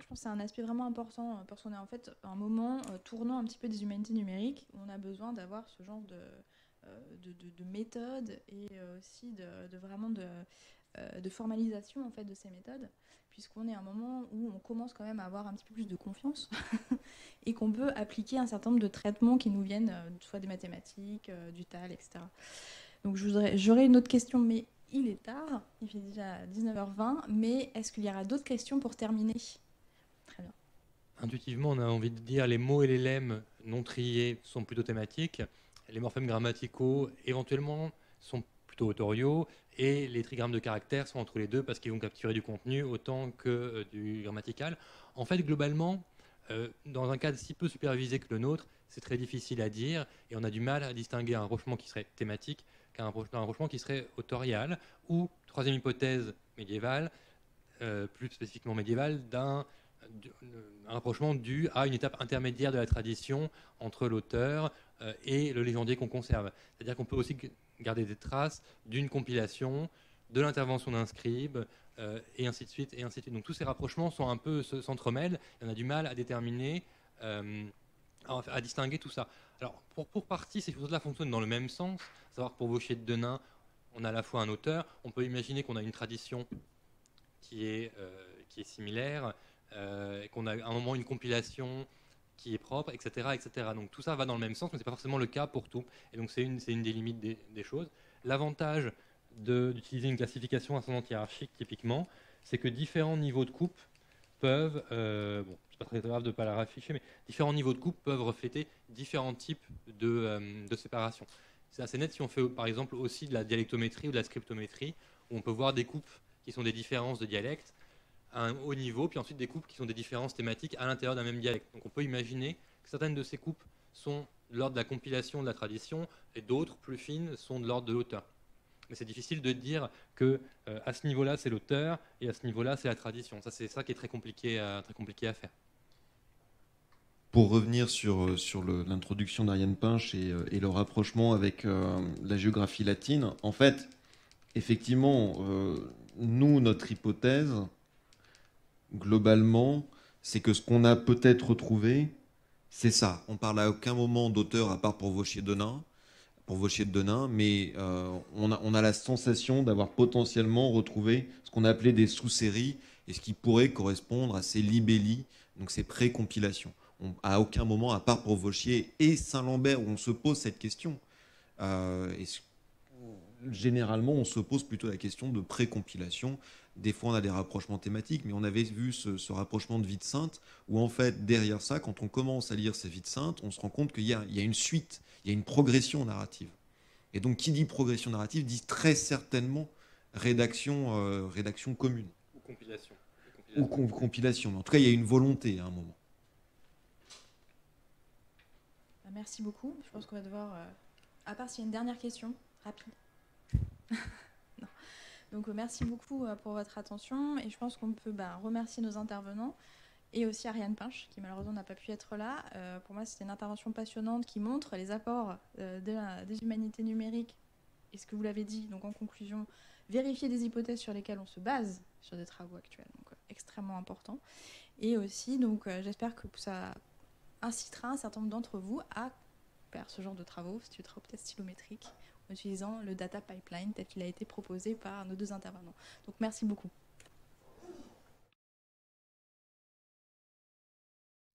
Je pense que c'est un aspect vraiment important euh, parce qu'on est en fait un moment euh, tournant un petit peu des humanités numériques où on a besoin d'avoir ce genre de, euh, de, méthodes et aussi de, vraiment de, de, formalisation en fait de ces méthodes puisqu'on est à un moment où on commence quand même à avoir un petit peu plus de confiance et qu'on peut appliquer un certain nombre de traitements qui nous viennent soit des mathématiques, du TAL, etc. Donc j'aurais une autre question, mais il est tard, il fait déjà 19h20, mais est-ce qu'il y aura d'autres questions pour terminer? Intuitivement, on a envie de dire les mots et les lemmes non triés sont plutôt thématiques, les morphèmes grammaticaux éventuellement sont plutôt autoriaux, et les trigrammes de caractères sont entre les deux parce qu'ils vont capturer du contenu autant que euh, du grammatical. En fait, globalement, euh, dans un cadre si peu supervisé que le nôtre, c'est très difficile à dire et on a du mal à distinguer un rapprochement qui serait thématique qu'un rapprochement qui serait autorial ou, troisième hypothèse médiévale, euh, plus spécifiquement médiévale, d'un un rapprochement dû à une étape intermédiaire de la tradition entre l'auteur euh, et le légendier qu'on conserve. C'est-à-dire qu'on peut aussi garder des traces d'une compilation, de l'intervention d'un scribe, euh, et ainsi de suite, et ainsi de suite. Donc tous ces rapprochements sont un peu s'entremêlent, et on a du mal à déterminer, euh, à, distinguer tout ça. Alors pour, pour partie, ces choses-là fonctionnent dans le même sens, à savoir pour Vauchier de Denain, on a à la fois un auteur, on peut imaginer qu'on a une tradition qui est, qui est similaire, euh, qu'on a à un moment une compilation qui est propre, etc., etc. Donc tout ça va dans le même sens, mais ce n'est pas forcément le cas pour tout. Et donc c'est une, des limites des, choses. L'avantage d'utiliser une classification ascendante hiérarchique, typiquement, c'est que différents niveaux de coupe peuvent, euh, bon, c'est pas très grave de ne pas la rafficher, mais différents niveaux de coupe peuvent refléter différents types de, euh, de séparation. C'est assez net si on fait par exemple aussi de la dialectométrie ou de la scriptométrie, où on peut voir des coupes qui sont des différences de dialectes, un haut niveau, puis ensuite des coupes qui sont des différences thématiques à l'intérieur d'un même dialecte. Donc on peut imaginer que certaines de ces coupes sont de l'ordre de la compilation de la tradition et d'autres, plus fines, sont de l'ordre de l'auteur. Mais c'est difficile de dire que euh, à ce niveau-là c'est l'auteur et à ce niveau-là c'est la tradition. Ça c'est ça qui est très compliqué à, très compliqué à faire. Pour revenir sur, euh, sur l'introduction d'Ariane Pinch et, euh, et, le rapprochement avec la géographie latine, en fait, effectivement, nous, notre hypothèse, globalement, c'est que ce qu'on a peut-être retrouvé, c'est ça. On parle à aucun moment d'auteur à part pour Vauchier-Denain, pour Vauchier-Denain, mais euh, on, a, on, a, la sensation d'avoir potentiellement retrouvé ce qu'on appelait des sous-séries et ce qui pourrait correspondre à ces libelli, donc ces pré-compilations. À aucun moment, à part pour Vauchier et Saint-Lambert, où on se pose cette question. Euh, généralement, on se pose plutôt la question de pré-compilation des fois, on a des rapprochements thématiques, mais on avait vu ce, rapprochement de vie de sainte, où en fait, derrière ça, quand on commence à lire ces vies de sainte, on se rend compte qu'il y, a une suite, il y a une progression narrative. Et donc, qui dit progression narrative dit très certainement rédaction, euh, rédaction commune. Ou compilation. Ou compilation. en tout cas, il y a une volonté à un moment. merci beaucoup. Je pense qu'on va devoir, euh, à part s'il y a une dernière question, rapide. Donc euh, merci beaucoup euh, pour votre attention et je pense qu'on peut bah, remercier nos intervenants et aussi Ariane Pinche qui malheureusement n'a pas pu être là. Euh, pour moi c'était une intervention passionnante qui montre les apports des humanités numériques et ce que vous l'avez dit. Donc en conclusion, vérifier des hypothèses sur lesquelles on se base sur des travaux actuels, donc extrêmement important. Et aussi donc j'espère que ça incitera un certain nombre d'entre vous à faire ce genre de travaux, c'est travaux peut-être stylométriques, utilisant le data pipeline tel qu'il a été proposé par nos deux intervenants. Donc merci beaucoup.